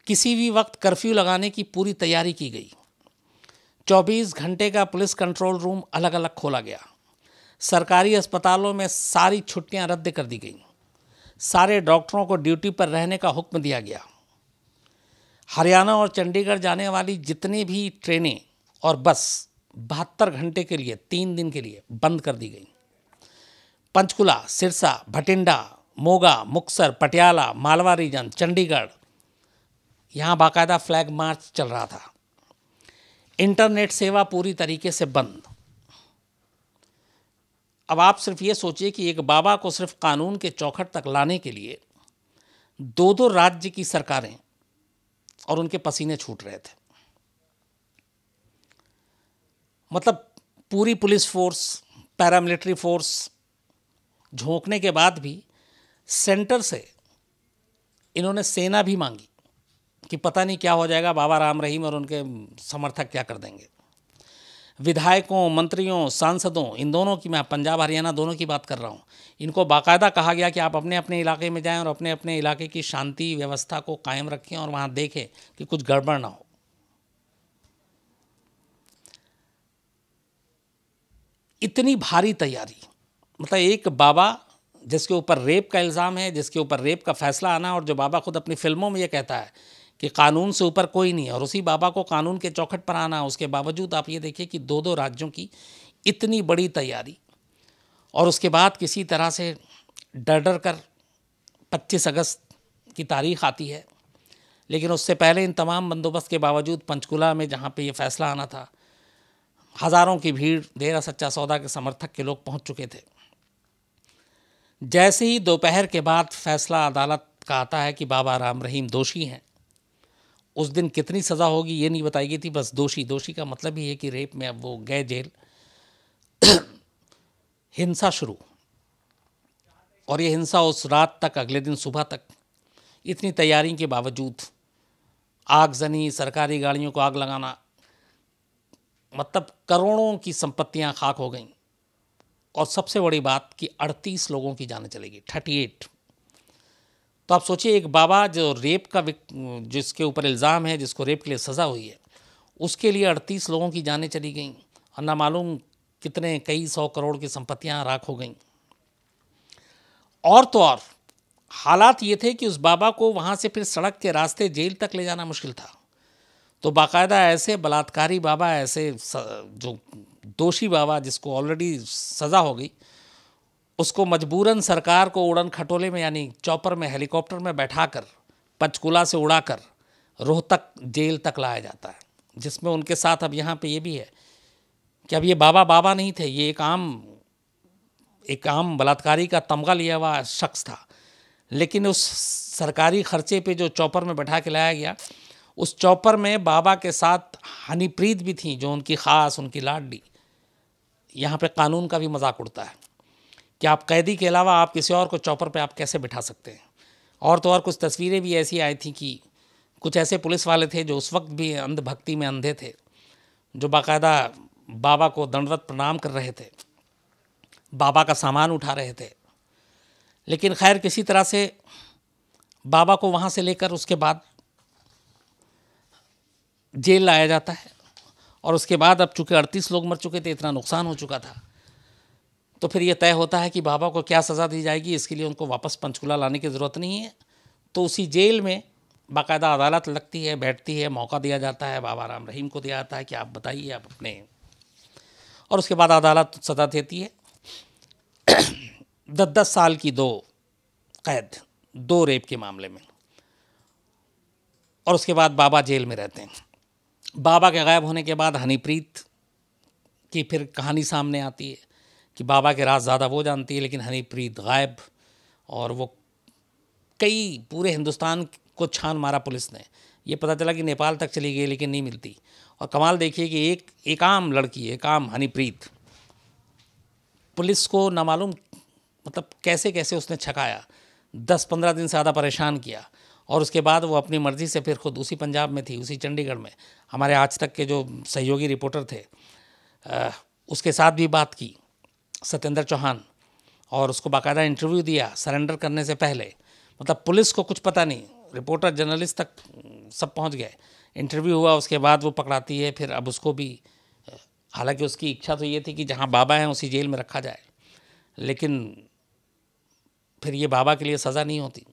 किसी भी वक्त कर्फ्यू लगाने की पूरी तैयारी की गई। 24 घंटे का पुलिस कंट्रोल रूम अलग अलग खोला गया। सरकारी अस्पतालों में सारी छुट्टियाँ रद्द कर दी गईं। सारे डॉक्टरों को ड्यूटी पर रहने का हुक्म दिया गया। हरियाणा और चंडीगढ़ जाने वाली जितनी भी ट्रेनें और बस बहत्तर घंटे के लिए, तीन दिन के लिए बंद कर दी गई। पंचकुला, सिरसा, भटिंडा, मोगा, मुक्सर, पटियाला, मालवा रीजन चंडीगढ़, यहाँ बाकायदा फ्लैग मार्च चल रहा था। इंटरनेट सेवा पूरी तरीके से बंद। अब आप सिर्फ़ ये सोचिए कि एक बाबा को सिर्फ़ कानून के चौखट तक लाने के लिए दो दो राज्य की सरकारें और उनके पसीने छूट रहे थे। मतलब पूरी पुलिस फोर्स, पैरामिलिट्री फोर्स झोंकने के बाद भी सेंटर से इन्होंने सेना भी मांगी कि पता नहीं क्या हो जाएगा, बाबा राम रहीम और उनके समर्थक क्या कर देंगे। विधायकों, मंत्रियों, सांसदों, इन दोनों की, मैं पंजाब, हरियाणा दोनों की बात कर रहा हूँ, इनको बाकायदा कहा गया कि आप अपने अपने इलाके में जाएँ और अपने अपने इलाके की शांति व्यवस्था को कायम रखें और वहाँ देखें कि कुछ गड़बड़ ना हो। इतनी भारी तैयारी। मतलब एक बाबा जिसके ऊपर रेप का इल्ज़ाम है, जिसके ऊपर रेप का फैसला आना और जो बाबा खुद अपनी फ़िल्मों में ये कहता है कि कानून से ऊपर कोई नहीं है और उसी बाबा को कानून के चौखट पर आना, उसके बावजूद आप ये देखिए कि दो दो राज्यों की इतनी बड़ी तैयारी और उसके बाद किसी तरह से डर डर कर 25 अगस्त की तारीख आती है। लेकिन उससे पहले इन तमाम बंदोबस्त के बावजूद पंचकुला में जहाँ पे ये फैसला आना था हज़ारों की भीड़, देरा सच्चा सौदा के समर्थक के लोग पहुँच चुके थे। जैसे ही दोपहर के बाद फैसला अदालत का आता है कि बाबा राम रहीम दोषी हैं, उस दिन कितनी सज़ा होगी ये नहीं बताई गई थी, बस दोषी दोषी का मतलब ही है कि रेप में अब वो गए जेल। हिंसा शुरू। और ये हिंसा उस रात तक, अगले दिन सुबह तक। इतनी तैयारी के बावजूद आगजनी सरकारी गाड़ियों को आग लगाना मतलब करोड़ों की संपत्तियाँ खाक हो गईं। और सबसे बड़ी बात कि 38 लोगों की जाने चलेगी 38 तो आप सोचिए, एक बाबा जो रेप का जिसके ऊपर इल्ज़ाम है, जिसको रेप के लिए सज़ा हुई है, उसके लिए 38 लोगों की जानें चली गई। और ना मालूम कितने, कई सौ करोड़ की संपत्तियाँ राख हो गई। और तो और, हालात ये थे कि उस बाबा को वहाँ से फिर सड़क के रास्ते जेल तक ले जाना मुश्किल था। तो बाकायदा ऐसे बलात्कारी बाबा, ऐसे जो दोषी बाबा जिसको ऑलरेडी सज़ा हो गई, उसको मजबूरन सरकार को उड़न खटोले में, यानी चौपर में, हेलीकॉप्टर में बैठाकर, पंचकुला से उड़ाकर, रोहतक जेल तक लाया जाता है। जिसमें उनके साथ अब यहाँ पे ये भी है कि अब ये बाबा बाबा नहीं थे, ये एक आम एक आम बलात्कारी का तमगा लिया हुआ शख्स था। लेकिन उस सरकारी खर्चे पे जो चौपर में बैठा के लाया गया उस चौपर में बाबा के साथ हनीप्रीत भी थी जो उनकी ख़ास, उनकी लाडली। यहाँ पे कानून का भी मज़ाक उड़ता है। कि आप कैदी के अलावा आप किसी और को चौपर पे आप कैसे बिठा सकते हैं? और तो और कुछ तस्वीरें भी ऐसी आई थी कि कुछ ऐसे पुलिस वाले थे जो उस वक्त भी अंधभक्ति में अंधे थे, जो बाकायदा बाबा को दंडवत प्रणाम कर रहे थे, बाबा का सामान उठा रहे थे। लेकिन खैर किसी तरह से बाबा को वहाँ से लेकर उसके बाद जेल लाया जाता है और उसके बाद अब चूँकि अड़तीस लोग मर चुके थे, इतना नुकसान हो चुका था तो फिर ये तय होता है कि बाबा को क्या सज़ा दी जाएगी, इसके लिए उनको वापस पंचकुला लाने की ज़रूरत नहीं है। तो उसी जेल में बाकायदा अदालत लगती है, बैठती है, मौका दिया जाता है, बाबा राम रहीम को दिया जाता है कि आप बताइए, आप अपने। और उसके बाद अदालत सज़ा देती है। दस दस साल की दो कैद, दो रेप के मामले में। और उसके बाद बाबा जेल में रहते हैं। बाबा के गायब होने के बाद हनीप्रीत की फिर कहानी सामने आती है कि बाबा के राज ज़्यादा वो जानती है, लेकिन हनीप्रीत गायब और वो कई पूरे हिंदुस्तान को छान मारा पुलिस ने। ये पता चला कि नेपाल तक चली गई, लेकिन नहीं मिलती। और कमाल देखिए कि एक एक आम लड़की, एक आम हनीप्रीत पुलिस को नामालूम मतलब कैसे कैसे उसने छकाया, दस पंद्रह दिन से ज़्यादा परेशान किया। और उसके बाद वो अपनी मर्ज़ी से फिर खुद उसी पंजाब में थी, उसी चंडीगढ़ में। हमारे आज तक के जो सहयोगी रिपोर्टर थे उसके साथ भी बात की सत्येंद्र चौहान, और उसको बाकायदा इंटरव्यू दिया, सरेंडर करने से पहले। मतलब पुलिस को कुछ पता नहीं, रिपोर्टर, जर्नलिस्ट तक सब पहुँच गए। इंटरव्यू हुआ, उसके बाद वो पकड़ाती है, फिर अब उसको भी हालाँकि उसकी इच्छा तो ये थी कि जहाँ बाबा हैं, उसी जेल में रखा जाए। लेकिन फिर ये बाबा के लिए सज़ा नहीं होती।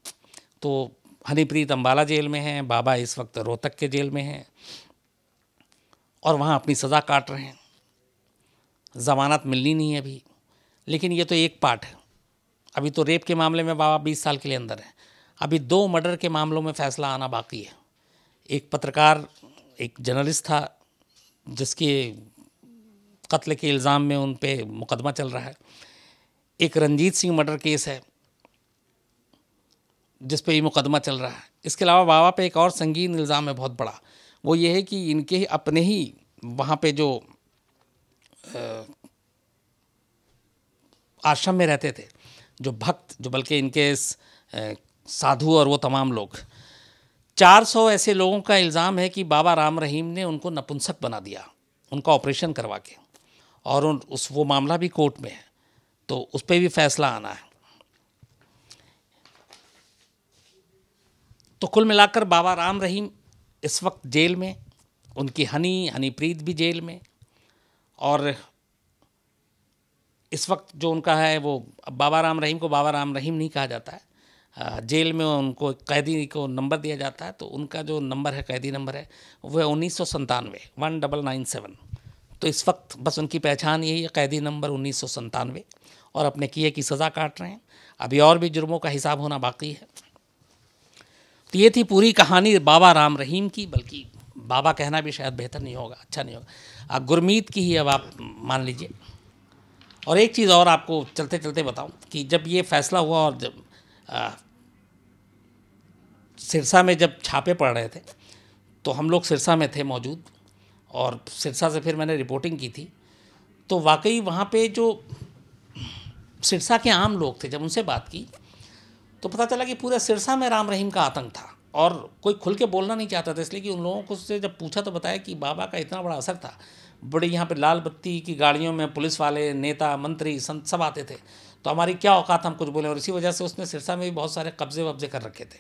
तो हनीप्रीत अम्बाला जेल में हैं, बाबा इस वक्त रोहतक के जेल में हैं और वहाँ अपनी सज़ा काट रहे हैं। ज़मानत मिलनी नहीं है अभी, लेकिन ये तो एक पार्ट है। अभी तो रेप के मामले में बाबा बीस साल के लिए अंदर है। अभी दो मर्डर के मामलों में फ़ैसला आना बाकी है। एक पत्रकार, एक जर्नलिस्ट था, जिसके कत्ल के इल्ज़ाम में उन पर मुकदमा चल रहा है। एक रंजीत सिंह मर्डर केस है। जिस पे ये मुकदमा चल रहा है। इसके अलावा बाबा पे एक और संगीन इल्ज़ाम है बहुत बड़ा। वो ये है कि इनके अपने ही वहाँ पे जो आश्रम में रहते थे, जो भक्त, जो बल्कि इनके साधु और वो तमाम लोग। 400 ऐसे लोगों का इल्ज़ाम है कि बाबा राम रहीम ने उनको नपुंसक बना दिया, उनका ऑपरेशन करवा के। और उस, वो मामला भी कोर्ट में है तो उस पर भी फैसला आना है। तो कुल मिलाकर बाबा राम रहीम इस वक्त जेल में, उनकी हनी, हनीप्रीत भी जेल में, और इस वक्त जो उनका है वो बाबा राम रहीम को बाबा राम रहीम नहीं कहा जाता है। जेल में उनको कैदी को नंबर दिया जाता है तो उनका जो नंबर है, कैदी नंबर है, वो है उन्नीस सौ संतानवे, वन डबल नाइन सेवन। तो इस वक्त बस उनकी पहचान यही है, कैदी नंबर उन्नीस सौ संतानवे, और अपने किए की सज़ा काट रहे हैं। अभी और भी जुर्मों का हिसाब होना बाकी है। तो ये थी पूरी कहानी बाबा राम रहीम की, बल्कि बाबा कहना भी शायद बेहतर नहीं होगा अच्छा नहीं होगा। गुरमीत की ही अब आप मान लीजिए। और एक चीज़ और आपको चलते चलते बताऊँ कि जब ये फैसला हुआ और जब सिरसा में जब छापे पड़ रहे थे तो हम लोग सिरसा में थे मौजूद, और सिरसा से फिर मैंने रिपोर्टिंग की थी तो वाकई वहाँ पे जो सिरसा के आम लोग थे, जब उनसे बात की तो पता चला कि पूरे सिरसा में राम रहीम का आतंक था और कोई खुल के बोलना नहीं चाहता था, इसलिए कि उन लोगों को से जब पूछा तो बताया कि बाबा का इतना बड़ा असर था। बड़े यहाँ पे लाल बत्ती की गाड़ियों में पुलिस वाले, नेता, मंत्री, संत सब आते थे। तो हमारी क्या औकात हम कुछ बोले? और इसी वजह से उसने सिरसा में भी बहुत सारे कब्जे वब्जे कर रखे थे।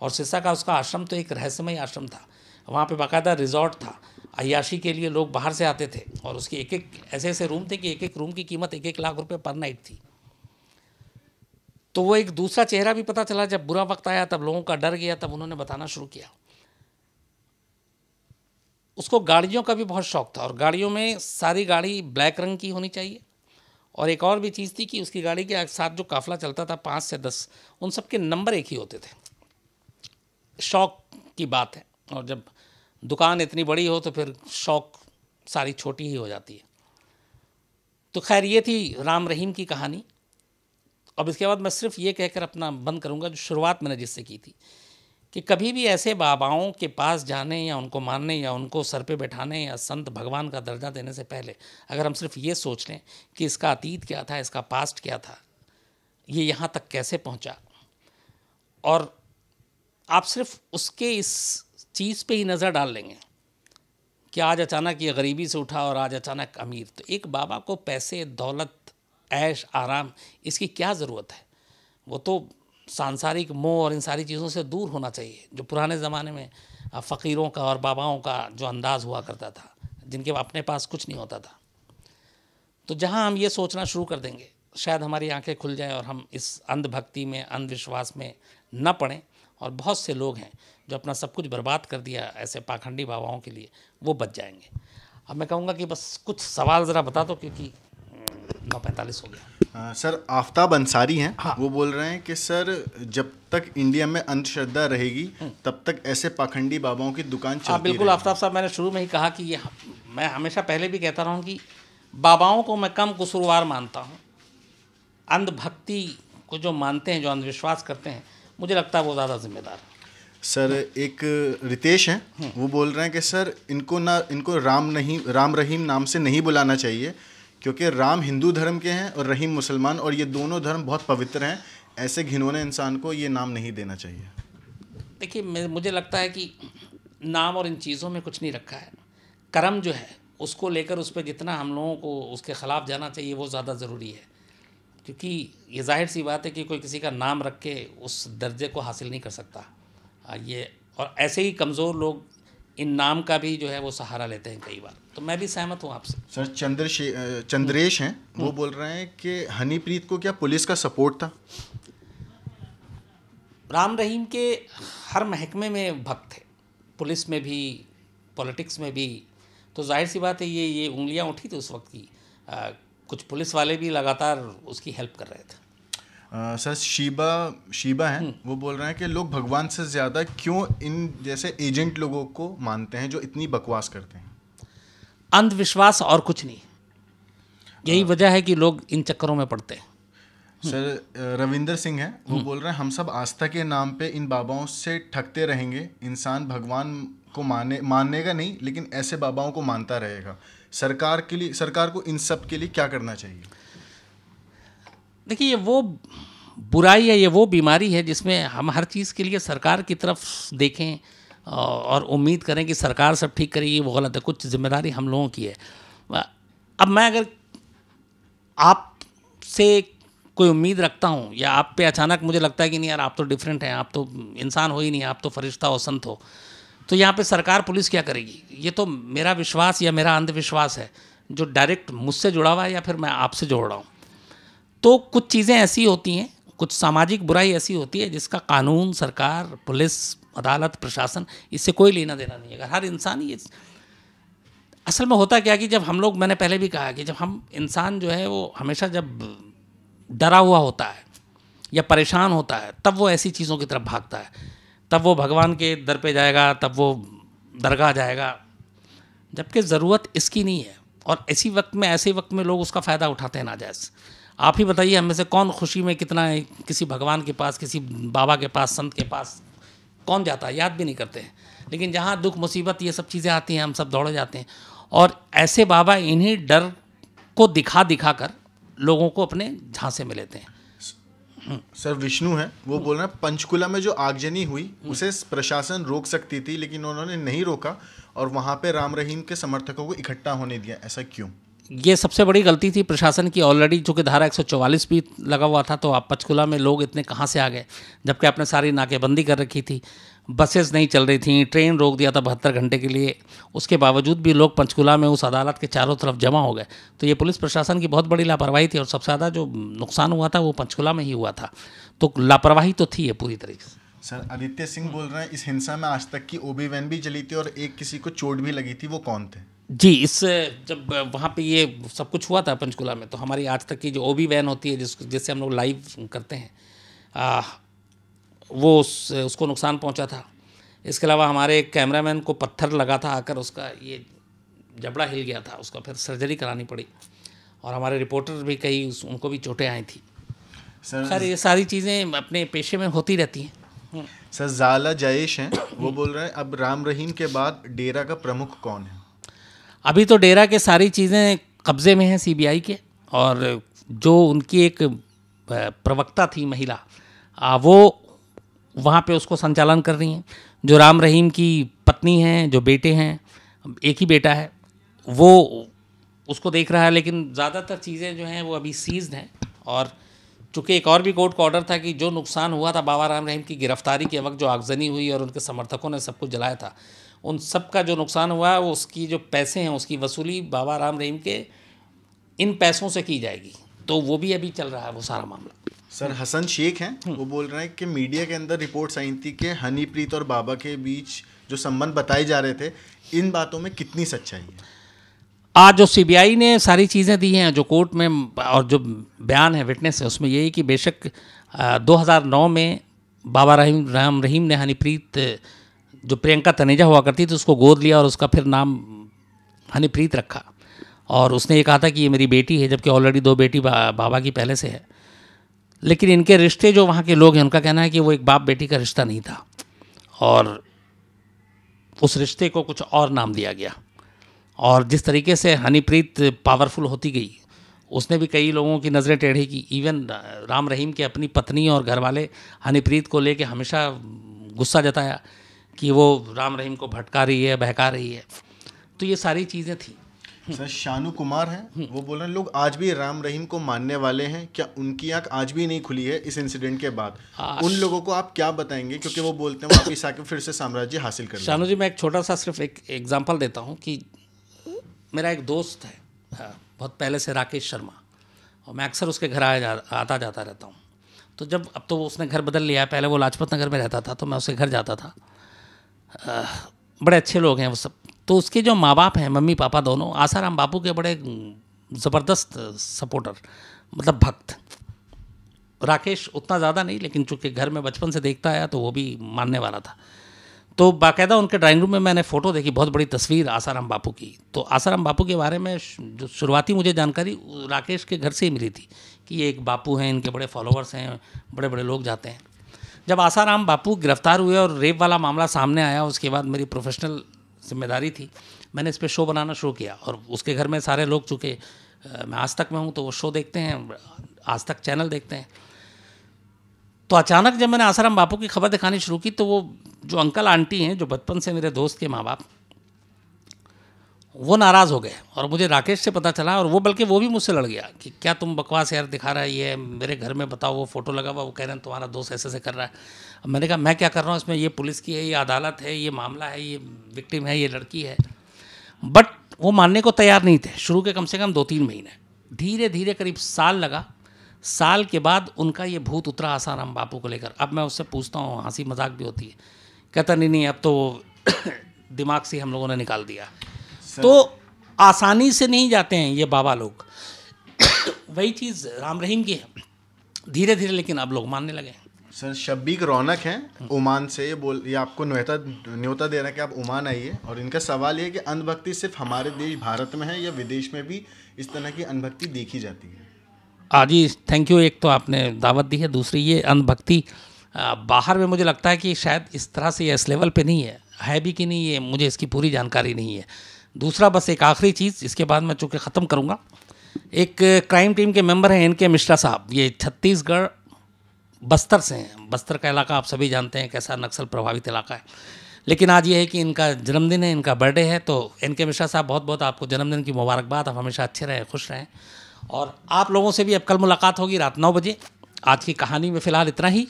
और सिरसा का उसका आश्रम तो एक रहस्यमय आश्रम था। वहाँ पे बाकायदा रिजॉर्ट था। अयाशी के लिए लोग बाहर से आते थे और उसके एक एक ऐसे ऐसे रूम थे कि एक एक रूम की कीमत एक एक लाख रुपये पर नाइट थी। तो वो एक दूसरा चेहरा भी पता चला, जब बुरा वक्त आया, तब लोगों का डर गया, तब उन्होंने बताना शुरू किया। उसको गाड़ियों का भी बहुत शौक था, और गाड़ियों में सारी गाड़ी ब्लैक रंग की होनी चाहिए। और एक और भी चीज़ थी कि उसकी गाड़ी के साथ जो काफ़िला चलता था, पाँच से दस, उन सब के नंबर एक ही होते थे। शौक की बात है, और जब दुकान इतनी बड़ी हो तो फिर शौक सारी छोटी ही हो जाती है। तो खैर, ये थी राम रहीम की कहानी। अब इसके बाद मैं सिर्फ़ ये कहकर अपना बंद करूँगा जो शुरुआत मैंने जिससे की थी, कि कभी भी ऐसे बाबाओं के पास जाने या उनको मानने या उनको सर पे बैठाने या संत भगवान का दर्जा देने से पहले अगर हम सिर्फ़ ये सोच लें कि इसका अतीत क्या था, इसका पास्ट क्या था, ये यहाँ तक कैसे पहुँचा? और आप सिर्फ़ उसके इस चीज़ पे ही नज़र डाल लेंगे कि आज अचानक ये गरीबी से उठा और आज अचानक अमीर। तो एक बाबा को पैसे, दौलत ऐश, आराम, इसकी क्या ज़रूरत है? वो तो सांसारिक मोह और इन सारी चीज़ों से दूर होना चाहिए, जो पुराने ज़माने में फ़कीरों का और बाबाओं का जो अंदाज़ हुआ करता था, जिनके अपने पास कुछ नहीं होता था। तो जहाँ हम ये सोचना शुरू कर देंगे, शायद हमारी आँखें खुल जाएँ और हम इस अंधभक्ति में, अंधविश्वास में न पड़ें, और बहुत से लोग हैं, जो अपना सब कुछ बर्बाद कर दिया ऐसे पाखंडी बाबाओं के लिए, वो बच जाएँगे। अब मैं कहूँगा कि बस कुछ सवाल ज़रा बता दो, क्योंकि नौ पैंतालीस हो गया। आ, सर आफ्ताब अंसारी हैं। हाँ। वो बोल रहे हैं कि सर जब तक इंडिया में अंधश्रद्धा रहेगी हम्म। तब तक ऐसे पाखंडी बाबाओं की दुकान चलती हाँ बिल्कुल आफ्ताब साहब मैंने शुरू में ही कहा कि ये मैं हमेशा पहले भी कहता रहा हूँ कि बाबाओं को मैं कम कसूरवार मानता हूँ। अंधभक्ति को जो मानते हैं जो अंधविश्वास करते हैं मुझे लगता है वो ज़्यादा जिम्मेदार है। सर एक रितेश हैं। हम्म। वो बोल रहे हैं कि सर इनको ना इनको राम नहीं राम रहीम नाम से नहीं बुलाना चाहिए। क्योंकि राम हिंदू धर्म के हैं और रहीम मुसलमान, और ये दोनों धर्म बहुत पवित्र हैं, ऐसे घिनौने इंसान को ये नाम नहीं देना चाहिए। देखिए मुझे लगता है कि नाम और इन चीज़ों में कुछ नहीं रखा है। कर्म जो है, उसको लेकर उस पर जितना हम लोगों को उसके ख़िलाफ़ जाना चाहिए, वो ज़्यादा ज़रूरी है। क्योंकि ये ज़ाहिर सी बात है कि कोई किसी का नाम रख के उस दर्जे को हासिल नहीं कर सकता। ये, और ऐसे ही कमज़ोर लोग इन नाम का भी जो है वो सहारा लेते हैं कई बार। तो मैं भी सहमत हूँ आपसे। सर चंद्र चंद्रेश हैं। वो हम्म। बोल रहे हैं कि हनीप्रीत को क्या पुलिस का सपोर्ट था? राम रहीम के हर महकमे में भक्त थे। पुलिस में भी पॉलिटिक्स में भी। तो ज़ाहिर सी बात है ये ये उंगलियाँ उठी थी उस वक्त की। आ, कुछ पुलिस वाले भी लगातार उसकी हेल्प कर रहे थे। सर शीबा शीबा हैं हम्म। वो बोल रहे हैं कि लोग भगवान से ज़्यादा क्यों इन जैसे एजेंट लोगों को मानते हैं जो इतनी बकवास करते हैं? अंधविश्वास और कुछ नहीं। यही वजह है कि लोग इन चक्करों में पड़ते हैं। सर रविंदर सिंह है वो हम्म। बोल रहे हैं हम सब आस्था के नाम पे इन बाबाओं से ठगते रहेंगे। इंसान भगवान को माने मानेगा नहीं लेकिन ऐसे बाबाओं को मानता रहेगा। सरकार के लिए सरकार को इन सब के लिए क्या करना चाहिए? देखिए, ये वो बुराई है ये वो बीमारी है जिसमें हम हर चीज़ के लिए सरकार की तरफ़ देखें और उम्मीद करें कि सरकार सब ठीक करेगी वो गलत है। कुछ ज़िम्मेदारी हम लोगों की है। अब मैं अगर आप से कोई उम्मीद रखता हूँ या आप पे अचानक मुझे लगता है कि नहीं यार, आप तो डिफरेंट हैं, आप तो इंसान हो ही नहीं, आप तो फरिश्ता हो, संत हो तो यहाँ पे सरकार पुलिस क्या करेगी? ये तो मेरा विश्वास या मेरा अंधविश्वास है, जो डायरेक्ट मुझसे जुड़ा हुआ है या फिर मैं आपसे जोड़ रहा हूँ। तो कुछ चीज़ें ऐसी होती हैं, कुछ सामाजिक बुराई ऐसी होती है जिसका कानून, सरकार, पुलिस, अदालत, प्रशासन, इससे कोई लेना देना नहीं है। अगर हर इंसान ये असल में होता क्या कि जब हम लोग, मैंने पहले भी कहा कि जब हम इंसान जो है वो हमेशा जब डरा हुआ होता है या परेशान होता है, तब वो ऐसी चीज़ों की तरफ़ भागता है। तब वो भगवान के दर पे जाएगा, तब वो दरगाह जाएगा। जबकि ज़रूरत इसकी नहीं है और इसी वक्त में, ऐसे वक्त में लोग उसका फ़ायदा उठाते हैं नाजायज़। आप ही बताइए हमें से कौन खुशी में कितना है? किसी भगवान के पास किसी बाबा के पास संत के पास कौन जाता है? याद भी नहीं करते। हैं लेकिन जहाँ दुख मुसीबत ये सब चीज़ें आती हैं हम सब दौड़े जाते हैं। और ऐसे बाबा इन्हीं डर को दिखा दिखा कर लोगों को अपने झांसे में लेते हैं। सर विष्णु है। वो बोल रहे हैं पंचकुला में जो आगजनी हुई उसे प्रशासन रोक सकती थी लेकिन उन्होंने नहीं रोका और वहाँ पे राम रहीम के समर्थकों को इकट्ठा होने दिया। ऐसा क्यों? ये सबसे बड़ी गलती थी प्रशासन की ऑलरेडी चूँकि धारा 144 भी लगा हुआ था तो आप पंचकुला में लोग इतने कहाँ से आ गए? जबकि आपने सारी नाकेबंदी कर रखी थी, बसेस नहीं चल रही थी, ट्रेन रोक दिया था बहत्तर घंटे के लिए, उसके बावजूद भी लोग पंचकुला में उस अदालत के चारों तरफ़ जमा हो गए। तो ये पुलिस प्रशासन की बहुत बड़ी लापरवाही थी, और सबसे ज़्यादा जो नुकसान हुआ था, वो पंचकुला में ही हुआ था। तो लापरवाही तो थी ये पूरी तरीके से। सर, आदित्य सिंह बोल रहे हैं, इस हिंसा में आज तक की ओबी वैन भी चली थी, और एक किसी को चोट भी लगी थी, वो कौन थे? जी इस जब वहाँ पे ये सब कुछ हुआ था पंचकुला में तो हमारी आज तक की जो ओबी वैन होती है जिस जिससे हम लोग लाइव करते हैं आ, वो उस, उसको नुकसान पहुँचा था। इसके अलावा हमारे कैमरामैन को पत्थर लगा था आकर उसका ये जबड़ा हिल गया था उसका फिर सर्जरी करानी पड़ी। और हमारे रिपोर्टर भी कई उनको भी चोटें आई थी। सर ये सारी चीज़ें अपने पेशे में होती रहती हैं। सर जाला जयेश हैं वो बोल रहे हैं अब राम रहीम के बाद डेरा का प्रमुख कौन है? अभी तो डेरा के सारी चीज़ें कब्ज़े में हैं सीबीआई के और जो उनकी एक प्रवक्ता थी महिला आ, वो वहाँ पे उसको संचालन कर रही हैं। जो राम रहीम की पत्नी हैं जो बेटे हैं एक ही बेटा है वो उसको देख रहा है लेकिन ज़्यादातर चीज़ें जो हैं वो अभी सीज्ड हैं। और चूँकि एक और भी कोर्ट का ऑर्डर था कि जो नुकसान हुआ था बाबा राम रहीम की गिरफ्तारी के वक्त जो आगजनी हुई और उनके समर्थकों ने सब कुछ जलाया था उन सब का जो नुकसान हुआ है वो उसकी जो पैसे हैं उसकी वसूली बाबा राम रहीम के इन पैसों से की जाएगी। तो वो भी अभी चल रहा है वो सारा मामला। सर हसन शेख हैं। वो बोल रहे हैं कि मीडिया के अंदर रिपोर्ट्स आई थी कि हनीप्रीत और बाबा के बीच जो संबंध बताए जा रहे थे इन बातों में कितनी सच्चाई है? आज जो सीबीआई ने सारी चीज़ें दी हैं जो कोर्ट में और जो बयान है विटनेस है उसमें यही कि बेशक अ, 2009 में बाबा रहीम राम रहीम ने हनीप्रीत जो प्रियंका तनेजा हुआ करती थी उसको गोद लिया और उसका फिर नाम हनीप्रीत रखा। और उसने ये कहा था कि ये मेरी बेटी है जबकि ऑलरेडी दो बेटी बा, बाबा की पहले से है। लेकिन इनके रिश्ते जो वहाँ के लोग हैं उनका कहना है कि वो एक बाप बेटी का रिश्ता नहीं था। और उस रिश्ते को कुछ और नाम दिया गया। और जिस तरीके से हनीप्रीत पावरफुल होती गई उसने भी कई लोगों की नज़रें टेढ़ी की। इवन राम रहीम के अपनी पत्नी और घर वाले हनीप्रीत को लेके हमेशा गुस्सा जताया। कि वो राम रहीम को भटका रही है बहका रही है। तो ये सारी चीज़ें थी। सर शानू कुमार हैं। वो बोल रहे हैं लोग आज भी राम रहीम को मानने वाले हैं। क्या उनकी आँख आज भी नहीं खुली है इस इंसिडेंट के बाद? हाँ, उन लोगों को आप क्या बताएँगे? क्योंकि वो बोलते हैं वापिस आके फिर से साम्राज्य हासिल कर शानू जी मैं एक छोटा सा सिर्फ़ एक एग्ज़ाम्पल देता हूँ कि मेरा एक दोस्त है। हाँ, बहुत पहले से राकेश शर्मा। और मैं अक्सर उसके घर आया जा आता जाता रहता हूँ। तो जब अब तो उसने घर बदल लिया है। पहले वो लाजपत नगर में रहता था तो मैं उसके घर जाता था। बड़े अच्छे लोग हैं वो सब। तो उसके जो माँ बाप हैं, मम्मी, पापा दोनों, आसाराम बापू के बड़े ज़बरदस्त सपोर्टर मतलब भक्त। राकेश उतना ज़्यादा नहीं, लेकिन चूँकि घर में बचपन से देखता आया तो वो भी मानने वाला था। तो बाकायदा उनके ड्राइंग रूम में मैंने फ़ोटो देखी, बहुत बड़ी तस्वीर आसाराम बापू की। तो आसाराम बापू के बारे में जो शुरुआती मुझे जानकारी, राकेश के घर से ही मिली थी कि ये एक बापू हैं, इनके बड़े फॉलोअर्स हैं बड़े बड़े लोग जाते हैं। जब आसाराम बापू गिरफ़्तार हुए और रेप वाला मामला सामने आया, उसके बाद मेरी प्रोफेशनल ज़िम्मेदारी थी, मैंने इस पर शो बनाना शुरू किया और उसके घर में सारे लोग चूँकि मैं आज तक में हूँ तो वो शो देखते हैं, आज तक चैनल देखते हैं। तो अचानक जब मैंने आसाराम बापू की खबर दिखानी शुरू की तो वो जो अंकल आंटी हैं, जो बचपन से मेरे दोस्त के माँ बाप वो नाराज़ हो गए और मुझे राकेश से पता चला और वो बल्कि वो भी मुझसे लड़ गया कि क्या तुम बकवास यार दिखा रहा है ये, मेरे घर में बताओ, वो फ़ोटो लगा हुआ, वो कह रहे हैं तुम्हारा दोस्त ऐसे ऐसे कर रहा है। अब मैंने कहा, मैं क्या कर रहा हूँ? इसमें ये पुलिस की है, ये अदालत है, ये मामला है, ये विक्टिम है, ये लड़की है। बट वो मानने को तैयार नहीं थे। शुरू के कम से कम दो तीन महीने। धीरे धीरे करीब साल लगा। साल के बाद उनका ये भूत उतरा आसाराम बापू को लेकर। अब मैं उससे पूछता हूँ, हँसी मज़ाक भी होती है। कहता, नहीं नहीं, अब तो दिमाग से हम लोगों ने निकाल दिया। तो आसानी से नहीं जाते हैं ये बाबा लोग। वही चीज़ राम रहीम की है। धीरे धीरे लेकिन अब लोग मानने लगे हैं। सर शब्बीक रौनक हैं ओमान से ये बोल ये आपको न्योता न्योता दे रहा है कि आप ओमान आइए। और इनका सवाल ये है कि अंधभक्ति सिर्फ़ हमारे देश भारत में है या विदेश में भी इस तरह की अंधभक्ति देखी जाती है? हाँ जी थैंक यू एक तो आपने दावत दी है दूसरी ये अंधभक्ति बाहर में मुझे लगता है कि शायद इस तरह से ये इस लेवल पे नहीं है। है भी कि नहीं ये मुझे इसकी पूरी जानकारी नहीं है। दूसरा बस एक आखिरी चीज़, इसके बाद मैं चूँकि ख़त्म करूँगा। एक क्राइम टीम के मेंबर हैं एन के मिश्रा साहब। ये छत्तीसगढ़ बस्तर से हैं। बस्तर का इलाका आप सभी जानते हैं कैसा नक्सल प्रभावित इलाका है। लेकिन आज ये है कि इनका जन्मदिन है, इनका बर्थडे है तो एन के मिश्रा साहब बहुत बहुत आपको जन्मदिन की मुबारकबाद। आप हमेशा अच्छे रहें, खुश रहें। और आप लोगों से भी अब कल मुलाकात होगी रात नौ बजे। आज की कहानी में फ़िलहाल इतना ही।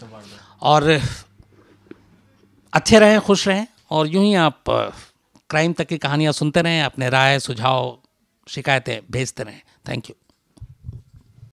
और अच्छे रहें, खुश रहें। और यूँ ही आप क्राइम तक की कहानियाँ सुनते रहें अपने राय सुझाव शिकायतें भेजते रहें। Thank you